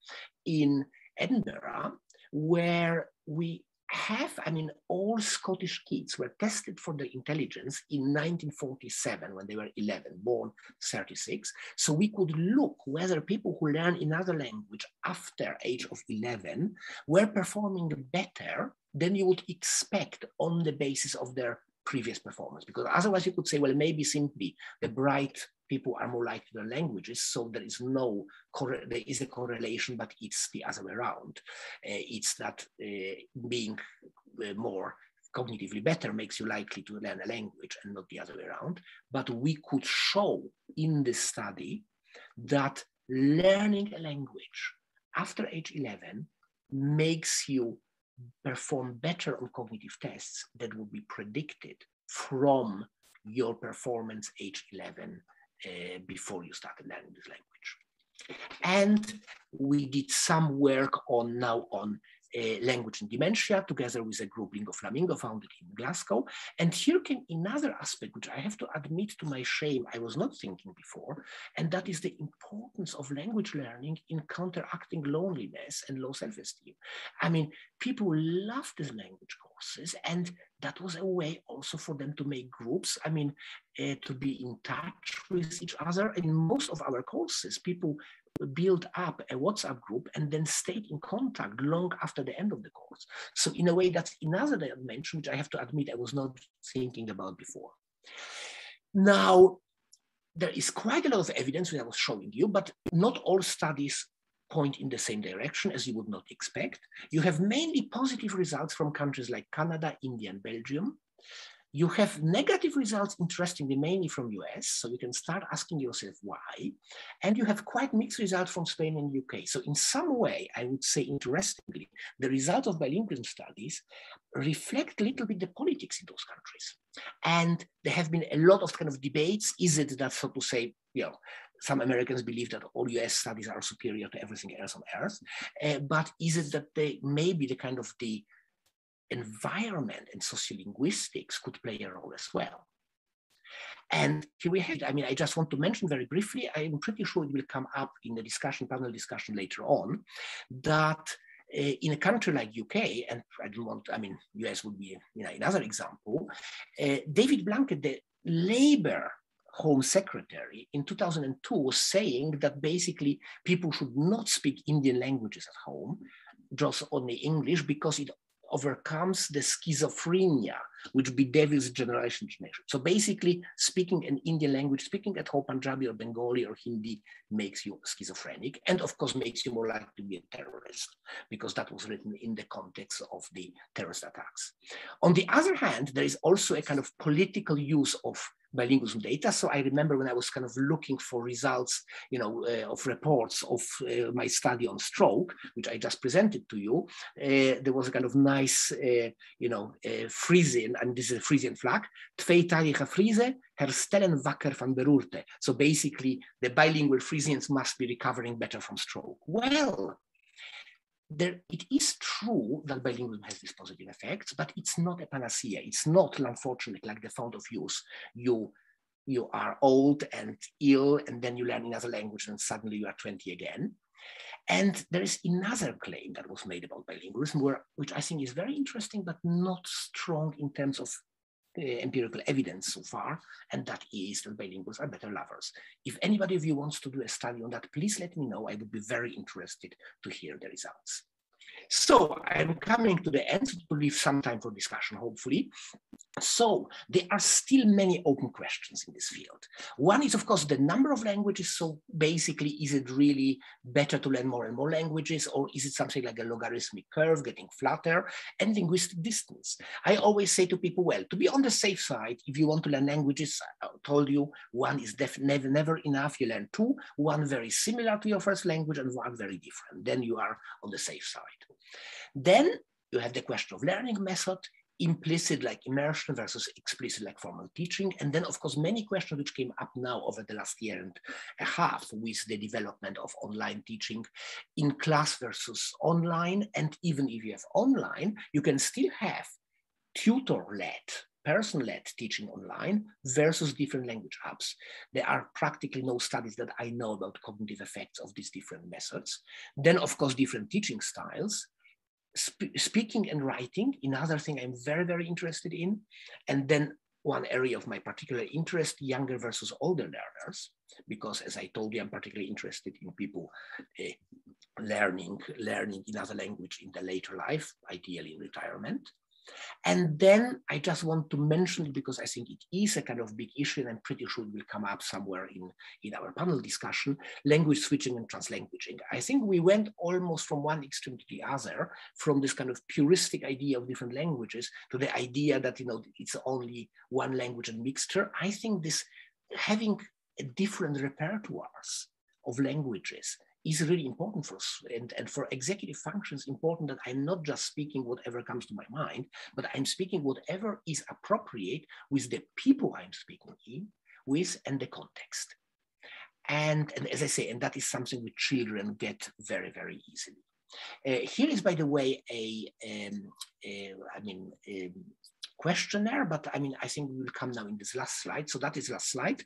in Edinburgh where we have, I mean, all Scottish kids were tested for their intelligence in 1947 when they were 11, born 36. So we could look whether people who learn another language after age of 11 were performing better than you would expect on the basis of their previous performance. Because otherwise you could say, well, maybe simply the bright people are more likely to learn languages. So there is no, there is a correlation, but it's the other way around. Uh, it's that uh, being uh, more cognitively better makes you likely to learn a language and not the other way around. But we could show in this study that learning a language after age 11 makes you perform better on cognitive tests that would be predicted from your performance age 11 uh, before you started learning this language. And we did some work on now on language and dementia together with a group Lingo Flamingo founded in Glasgow. And here came another aspect, which I have to admit to my shame, I was not thinking before, and that is the importance of language learning in counteracting loneliness and low self-esteem. I mean, people love these language courses and that was a way also for them to make groups. I mean, uh, to be in touch with each other. In most of our courses, people build up a WhatsApp group and then stayed in contact long after the end of the course. So in a way, that's another dimension, which I have to admit I was not thinking about before. Now, there is quite a lot of evidence which I was showing you, but not all studies point in the same direction as you would not expect. You have mainly positive results from countries like Canada, India, and Belgium. You have negative results, interestingly, mainly from US. So you can start asking yourself why. And you have quite mixed results from Spain and UK. So in some way, I would say interestingly, the results of bilingualism studies reflect a little bit the politics in those countries. And there have been a lot of kind of debates. Is it that, so to say, you know, some Americans believe that all US studies are superior to everything else on earth. Uh, but is it that they maybe the kind of the environment and sociolinguistics could play a role as well. And here we have it. I mean, I just want to mention very briefly, I'm pretty sure it will come up in the discussion, panel discussion later on, that uh, in a country like UK, and I don't want, I mean, US would be you know, another example, uh, David Blunkett, the Labour Home Secretary in 2002 was saying that basically people should not speak Indian languages at home, just only English, because it overcomes the schizophrenia, which bedevils generation generation. So basically, speaking an Indian language, speaking at home Punjabi or Bengali or Hindi makes you schizophrenic, and of course makes you more likely to be a terrorist, because that was written in the context of the terrorist attacks. On the other hand, there is also a kind of political use of bilingualism data. So I remember when I was kind of looking for results, you know, uh, of reports of uh, my study on stroke, which I just presented to you, uh, there was a kind of nice, uh, you know, uh, Frisian, and this is a Frisian flag, Twee talige Friese herstellen wakker van beroerte. So basically, the bilingual Frisians must be recovering better from stroke. Well, there, it is true that bilingualism has these positive effects, but it's not a panacea. It's not, unfortunately, like the fount of youth. You, you are old and ill, and then you learn another language, and suddenly you are 20 again. And there is another claim that was made about bilingualism, where, which I think is very interesting, but not strong in terms of Uh, empirical evidence so far, and that is that bilinguals are better lovers. If anybody of you wants to do a study on that, please let me know. I would be very interested to hear the results. So I'm coming to the end to leave some time for discussion, hopefully. So there are still many open questions in this field. One is, of course, the number of languages. So basically, is it really better to learn more and more languages, or is it something like a logarithmic curve getting flatter? And linguistic distance. I always say to people, well, to be on the safe side, if you want to learn languages, I told you one is never, never enough. You learn two, one very similar to your first language and one very different. Then you are on the safe side. Then you have the question of learning method, implicit like immersion versus explicit like formal teaching. And then of course, many questions which came up now over the last year and a half with the development of online teaching in class versus online. And even if you have online, you can still have tutor-led person-led teaching online versus different language apps. There are practically no studies that I know about cognitive effects of these different methods. Then of course, different teaching styles sp speaking and writing, another thing I'm very, very interested in. And then one area of my particular interest, younger versus older learners, because as I told you, I'm particularly interested in people uh, learning, learning another language in the later life, ideally in retirement. And then I just want to mention it because I think it is a kind of big issue and I'm pretty sure it will come up somewhere in, in our panel discussion, language switching and translanguaging. I think we went almost from one extreme to the other, from this kind of puristic idea of different languages to the idea that, you know, it's only one language and mixture. I think this having a different repertoires of languages is really important for us. And, and for executive functions, important that I'm not just speaking whatever comes to my mind, but I'm speaking whatever is appropriate with the people I'm speaking in, with and the context. And, and as I say, and that is something which children get very, very easily. Uh, here is, by the way, a, um, a I mean, a questionnaire, but I mean, I think we will come now in this last slide. So that is last slide.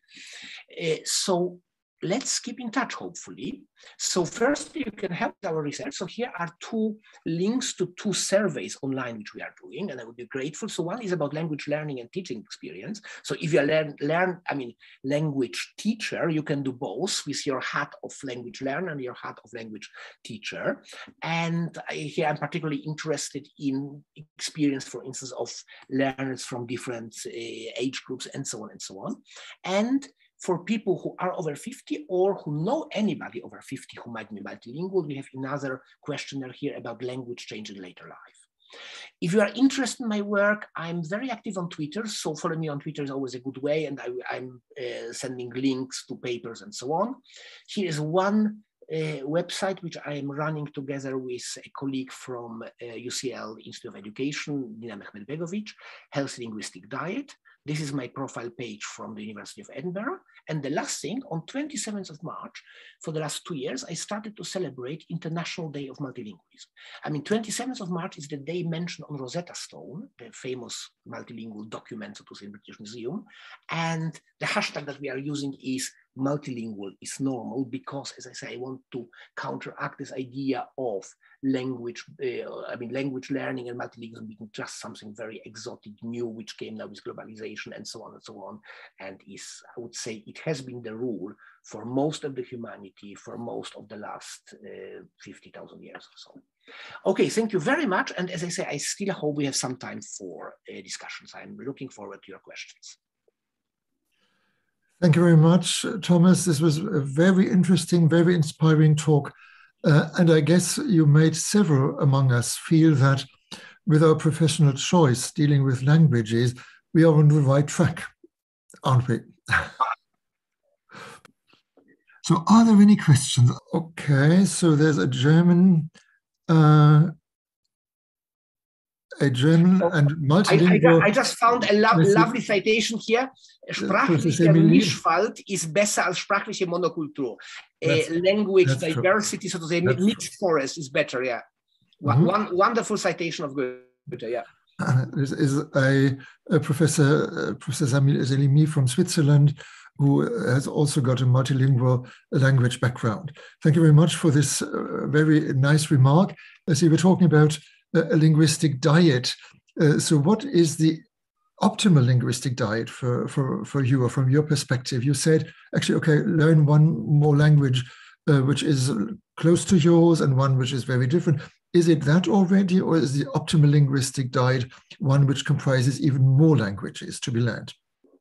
Uh, so let's keep in touch, hopefully. So first, you can help our research. So here are two links to two surveys online which we are doing, and I would be grateful. So one is about language learning and teaching experience. So if you learn, learn I mean, language teacher, you can do both with your hat of language learner and your hat of language teacher. And here I'm particularly interested in experience, for instance, of learners from different uh, age groups and so on and so on. And for people who are over 50 or who know anybody over 50 who might be multilingual, we have another questionnaire here about language change in later life. If you are interested in my work, I'm very active on Twitter, so follow me on Twitter is always a good way, and I, am uh, sending links to papers and so on. Here is one uh, website which I am running together with a colleague from uh, UCL Institute of Education, Nina Mehmet Healthy Linguistic Diet. This is my profile page from the University of Edinburgh. And the last thing, on 27th of March, for the last two years, I started to celebrate International Day of Multilingualism. I mean, 27th of March is the day mentioned on Rosetta Stone, the famous multilingual document, so to say, British Museum. And the hashtag that we are using is multilingual is normal because, as I say, I want to counteract this idea of language, uh, I mean, language learning and multilingualism being just something very exotic, new, which came now with globalization and so on and so on. And is, I would say, it has been the rule for most of the humanity for most of the last uh, 50,000 years or so. Okay, thank you very much. And as I say, I still hope we have some time for uh, discussions. I'm looking forward to your questions. Thank you very much, Thomas. This was a very interesting, very inspiring talk. Uh, and I guess you made several among us feel that with our professional choice dealing with languages, we are on the right track, aren't we? <laughs> so, are there any questions? Okay, so there's a German uh, a German and multilingual. I, I, I, just found a lo lovely citation here. Sprachlicher Mischwald ist besser als sprachliche Monokultur. Uh, language diversity, so to say, that's mixed true. forest is better. Yeah, mm -hmm. one wonderful citation of Goethe. Yeah. This is a, a professor, uh, Professor Selimi from Switzerland, who has also got a multilingual language background. Thank you very much for this uh, very nice remark. As you were talking about a linguistic diet. Uh, so, what is the optimal linguistic diet for, for, for you or from your perspective? You said, actually, okay, learn one more language uh, which is close to yours and one which is very different. is it that already, or is the optimal linguistic diet one which comprises even more languages to be learned?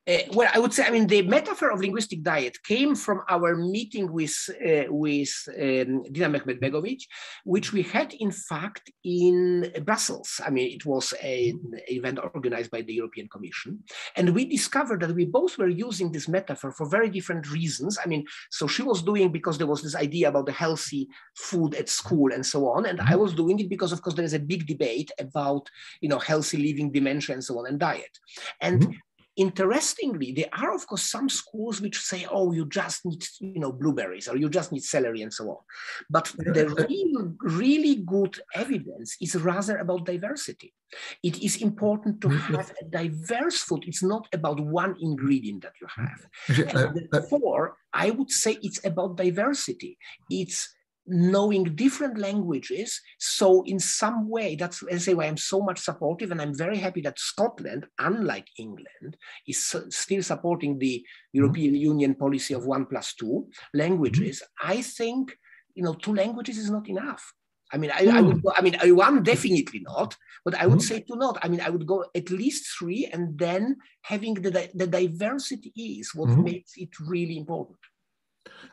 Uh, well, I would say, I mean, the metaphor of linguistic diet came from our meeting with uh, with um, Dina Mehmedbegović, which we had, in fact, in Brussels. I mean, it was an event organized by the European Commission, and we discovered that we both were using this metaphor for very different reasons. I mean, so she was doing because there was this idea about the healthy food at school and so on, and I was doing it because, of course, there is a big debate about you know healthy living, dementia, and so on, and diet, and. Mm-hmm interestingly, there are, of course, some schools which say, oh, you just need, you know, blueberries or you just need celery and so on. But the real, really good evidence is rather about diversity. It is important to mm-hmm. have a diverse food. It's not about one ingredient that you have. Uh, and therefore, I would say it's about diversity. It's knowing different languages. So in some way, that's I say why I'm so much supportive, and I'm very happy that Scotland, unlike England, is still supporting the European mm-hmm. Union policy of one plus two languages. Mm-hmm. I think you know two languages is not enough. I mean, I, I would mm. go, I mean, one definitely not, but I would mm-hmm. say two not. I mean, I would go at least three, and then having the, the diversity is what mm-hmm. makes it really important.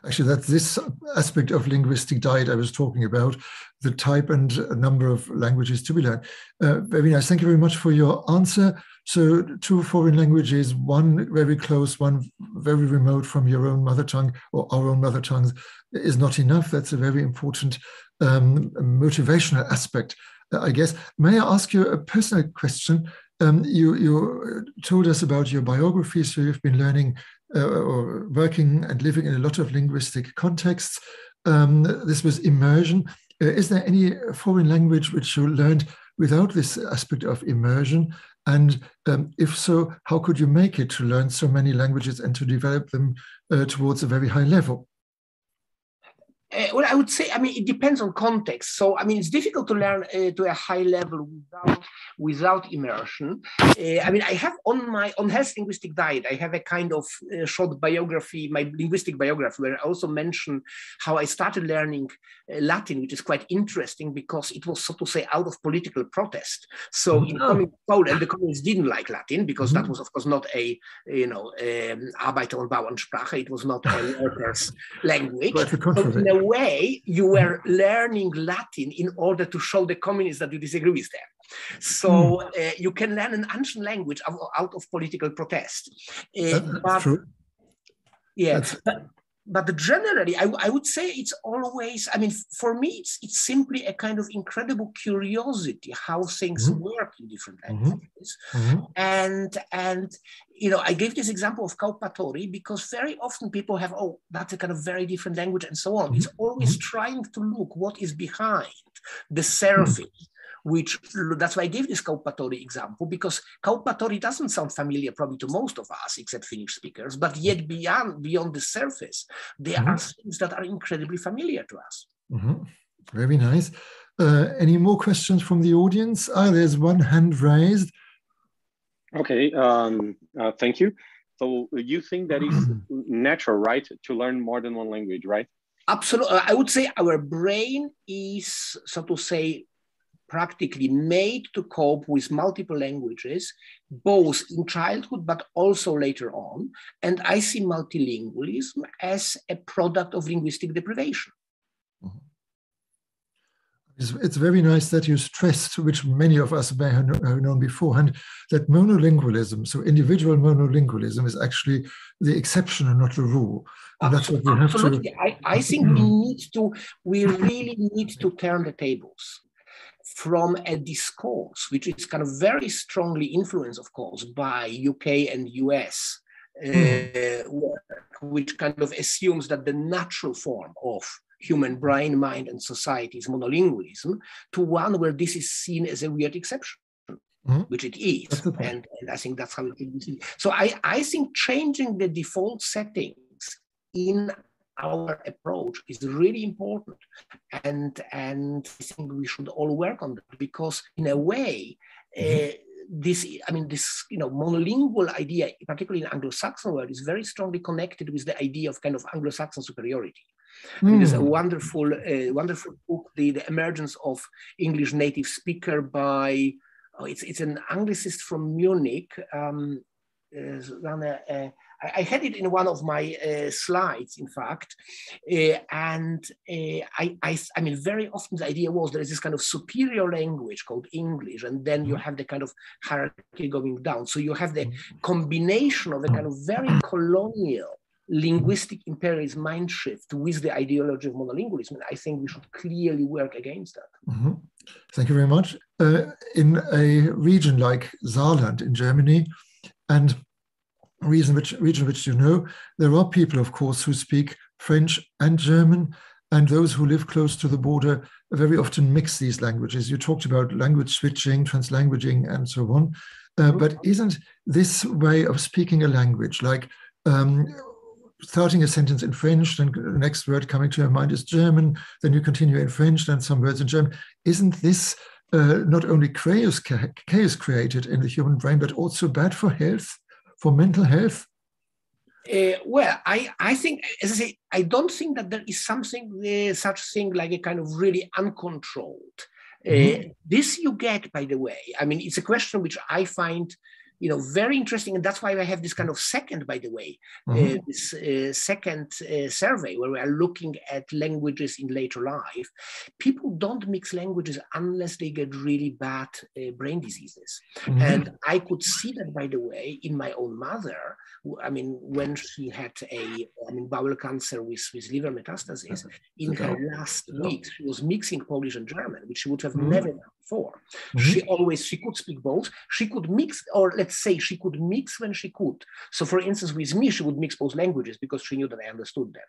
Actually, that's this aspect of linguistic diet I was talking about, the type and number of languages to be learned. Uh, very nice. Thank you very much for your answer. So two foreign languages, one very close, one very remote from your own mother tongue or our own mother tongues is not enough. That's a very important um, motivational aspect, uh, I guess. May I ask you a personal question? Um, you, you told us about your biography, so you've been learning or working and living in a lot of linguistic contexts. Um, this was immersion. Uh, is there any foreign language which you learned without this aspect of immersion? And um, if so, how could you make it to learn so many languages and to develop them uh, towards a very high level? Uh, well, I would say, I mean, it depends on context. So, I mean, it's difficult to learn uh, to a high level without without immersion. Uh, I mean, I have on my on health linguistic diet, I have a kind of uh, short biography, my linguistic biography, where I also mention how I started learning uh, Latin, which is quite interesting because it was so to say out of political protest. So, mm-hmm. in coming Poland, the communists didn't like Latin because mm-hmm. that was, of course, not a you know um, Arbeiter- und Bauernsprache. It was not a workers' <laughs> language way, you were learning Latin in order to show the communists that you disagree with them. So mm. uh, you can learn an ancient language out, of political protest. Uh, that, but, true. Yeah, but, but generally, I, I, would say it's always, I mean, for me, it's, it's simply a kind of incredible curiosity how things mm-hmm. work in different mm-hmm. languages. Mm-hmm. And, and, you know, I gave this example of Kauppatori because very often people have, oh, that's a kind of very different language and so on. It's mm-hmm. always mm-hmm. trying to look what is behind the surface which that's why I gave this Kauppatori example because Kauppatori doesn't sound familiar probably to most of us except Finnish speakers, but yet beyond beyond the surface, there mm-hmm. are things that are incredibly familiar to us. Mm-hmm. Very nice. Uh, any more questions from the audience? Ah, there's one hand raised. Okay, um, uh, thank you. So you think that is <clears throat> natural, right, to learn more than one language, right? Absolutely. I would say our brain is, so to say, practically made to cope with multiple languages, both in childhood but also later on. And I see multilingualism as a product of linguistic deprivation. Mm-hmm. It's, it's, very nice that you stressed, which many of us may have known beforehand, that monolingualism, so individual monolingualism, is actually the exception and not the rule. And that's what we have Absolutely. to. I, I think we mm-hmm. need to, we really need to turn the tables from a discourse, which is kind of very strongly influenced, of course, by UK and US uh, work, which kind of assumes that the natural form of human brain, mind, and society is monolingualism, to one where this is seen as a weird exception. Mm-hmm. Which it is, and, and, I think that's how it is. So I, I think changing the default settings in our approach is really important and and i think we should all work on that because in a way mm-hmm. uh, this i mean this you know monolingual idea particularly in anglo-saxon world is very strongly connected with the idea of kind of anglo-saxon superiority Mm. I mean, there's a hmm. wonderful, uh, wonderful book, the, the Emergence of English Native Speaker by, oh, it's, it's an Anglicist from Munich, um, uh, I, I, had it in one of my uh, slides, in fact, uh, and uh, I, I, I, mean, very often the idea was there is this kind of superior language called English, and then you mm-hmm. have the kind of hierarchy going down. So you have the mm-hmm. combination of a kind of very colonial linguistic imperialist mind shift with the ideology of monolingualism. And I think we should clearly work against that. Mm -hmm. Thank you very much. Uh, in a region like Saarland in Germany, and region which, region which you know, there are people, of course, who speak French and German, and those who live close to the border very often mix these languages. You talked about language switching, translanguaging, and so on. Uh, but isn't this way of speaking a language, like um, starting a sentence in French, then the next word coming to your mind is German, then you continue in French, then some words in German, isn't this uh, not only chaos, chaos created in the human brain, but also bad for health? For mental health? Uh, well, I, I think, as I say, I don't think that there is something, uh, such thing like a kind of really uncontrolled. Uh, mm-hmm. This you get, by the way. I mean, it's a question which I find you know, very interesting. And that's why I have this kind of second, by the way, uh, mm-hmm. uh, this uh, second uh, survey where we are looking at languages in later life. People don't mix languages unless they get really bad uh, brain diseases. Mm-hmm. And I could see that, by the way, in my own mother. I mean, when she had a, I mean, bowel cancer with, with liver metastasis, <laughs> in her last weeks, she was mixing Polish and German, which she would have mm-hmm. never done before. Mm-hmm. She always, she could speak both. She could mix, or let's say she could mix when she could. So for instance, with me, she would mix both languages because she knew that I understood them.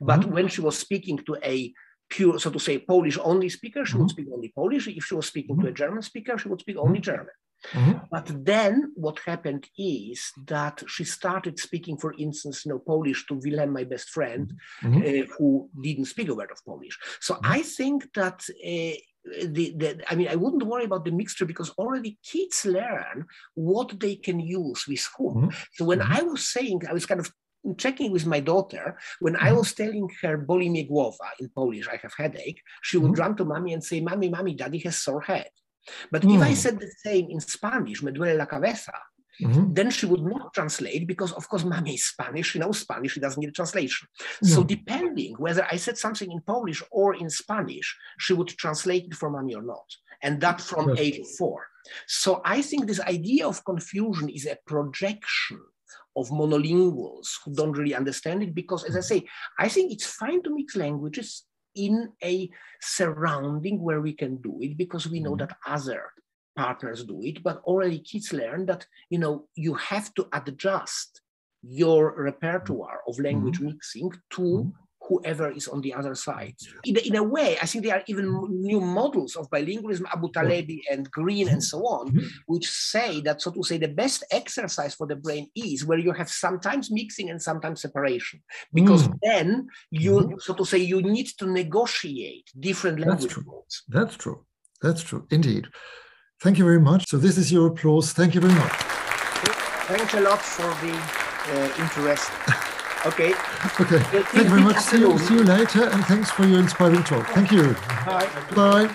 But mm-hmm. when she was speaking to a pure, so to say, Polish only speaker, she mm-hmm. would speak only Polish. If she was speaking to a mm-hmm. German speaker, she would speak only mm-hmm. German. Mm-hmm. But then what happened is that she started speaking, for instance, you know, Polish to Wilhelm, my best friend, mm-hmm. uh, who didn't speak a word of Polish. So mm-hmm. I think that uh, the, the, I mean, I wouldn't worry about the mixture because already kids learn what they can use with whom. Mm-hmm. So when mm-hmm. I was saying, I was kind of checking with my daughter, when I mm-hmm. was telling her boli mnie głowa in Polish, I have headache, she would mm-hmm. run to mommy and say, mommy, mommy, daddy has sore head. But if I mm. said the same in Spanish, me duele la cabeza, Mm-hmm. Then she would not translate because, of course, mommy is Spanish. She knows Spanish. She doesn't need a translation. So, depending whether I said something in Polish or in Spanish, she would translate it for mommy or not. And that from yes. to four. So, I think this idea of confusion is a projection of monolinguals who don't really understand it because, as I say, I think it's fine to mix languages in a surrounding where we can do it because we know mm-hmm. that other partners do it, but already kids learn that you know you have to adjust your repertoire of language mm-hmm. mixing to mm-hmm. whoever is on the other side. In, in, a way, I think there are even new models of bilingualism, Abutalebi and Green and so on, mm-hmm. which say that, so to say, the best exercise for the brain is where you have sometimes mixing and sometimes separation, because mm. then you, mm-hmm. so to say, you need to negotiate different language That's true. That's true. That's true, indeed. Thank you very much. So this is your applause. Thank you very much. Thanks a lot for the uh, interest. <laughs> Okay. okay. Thank you very much. See you, see you later, and thanks for your inspiring talk. Thank you. Bye. Bye.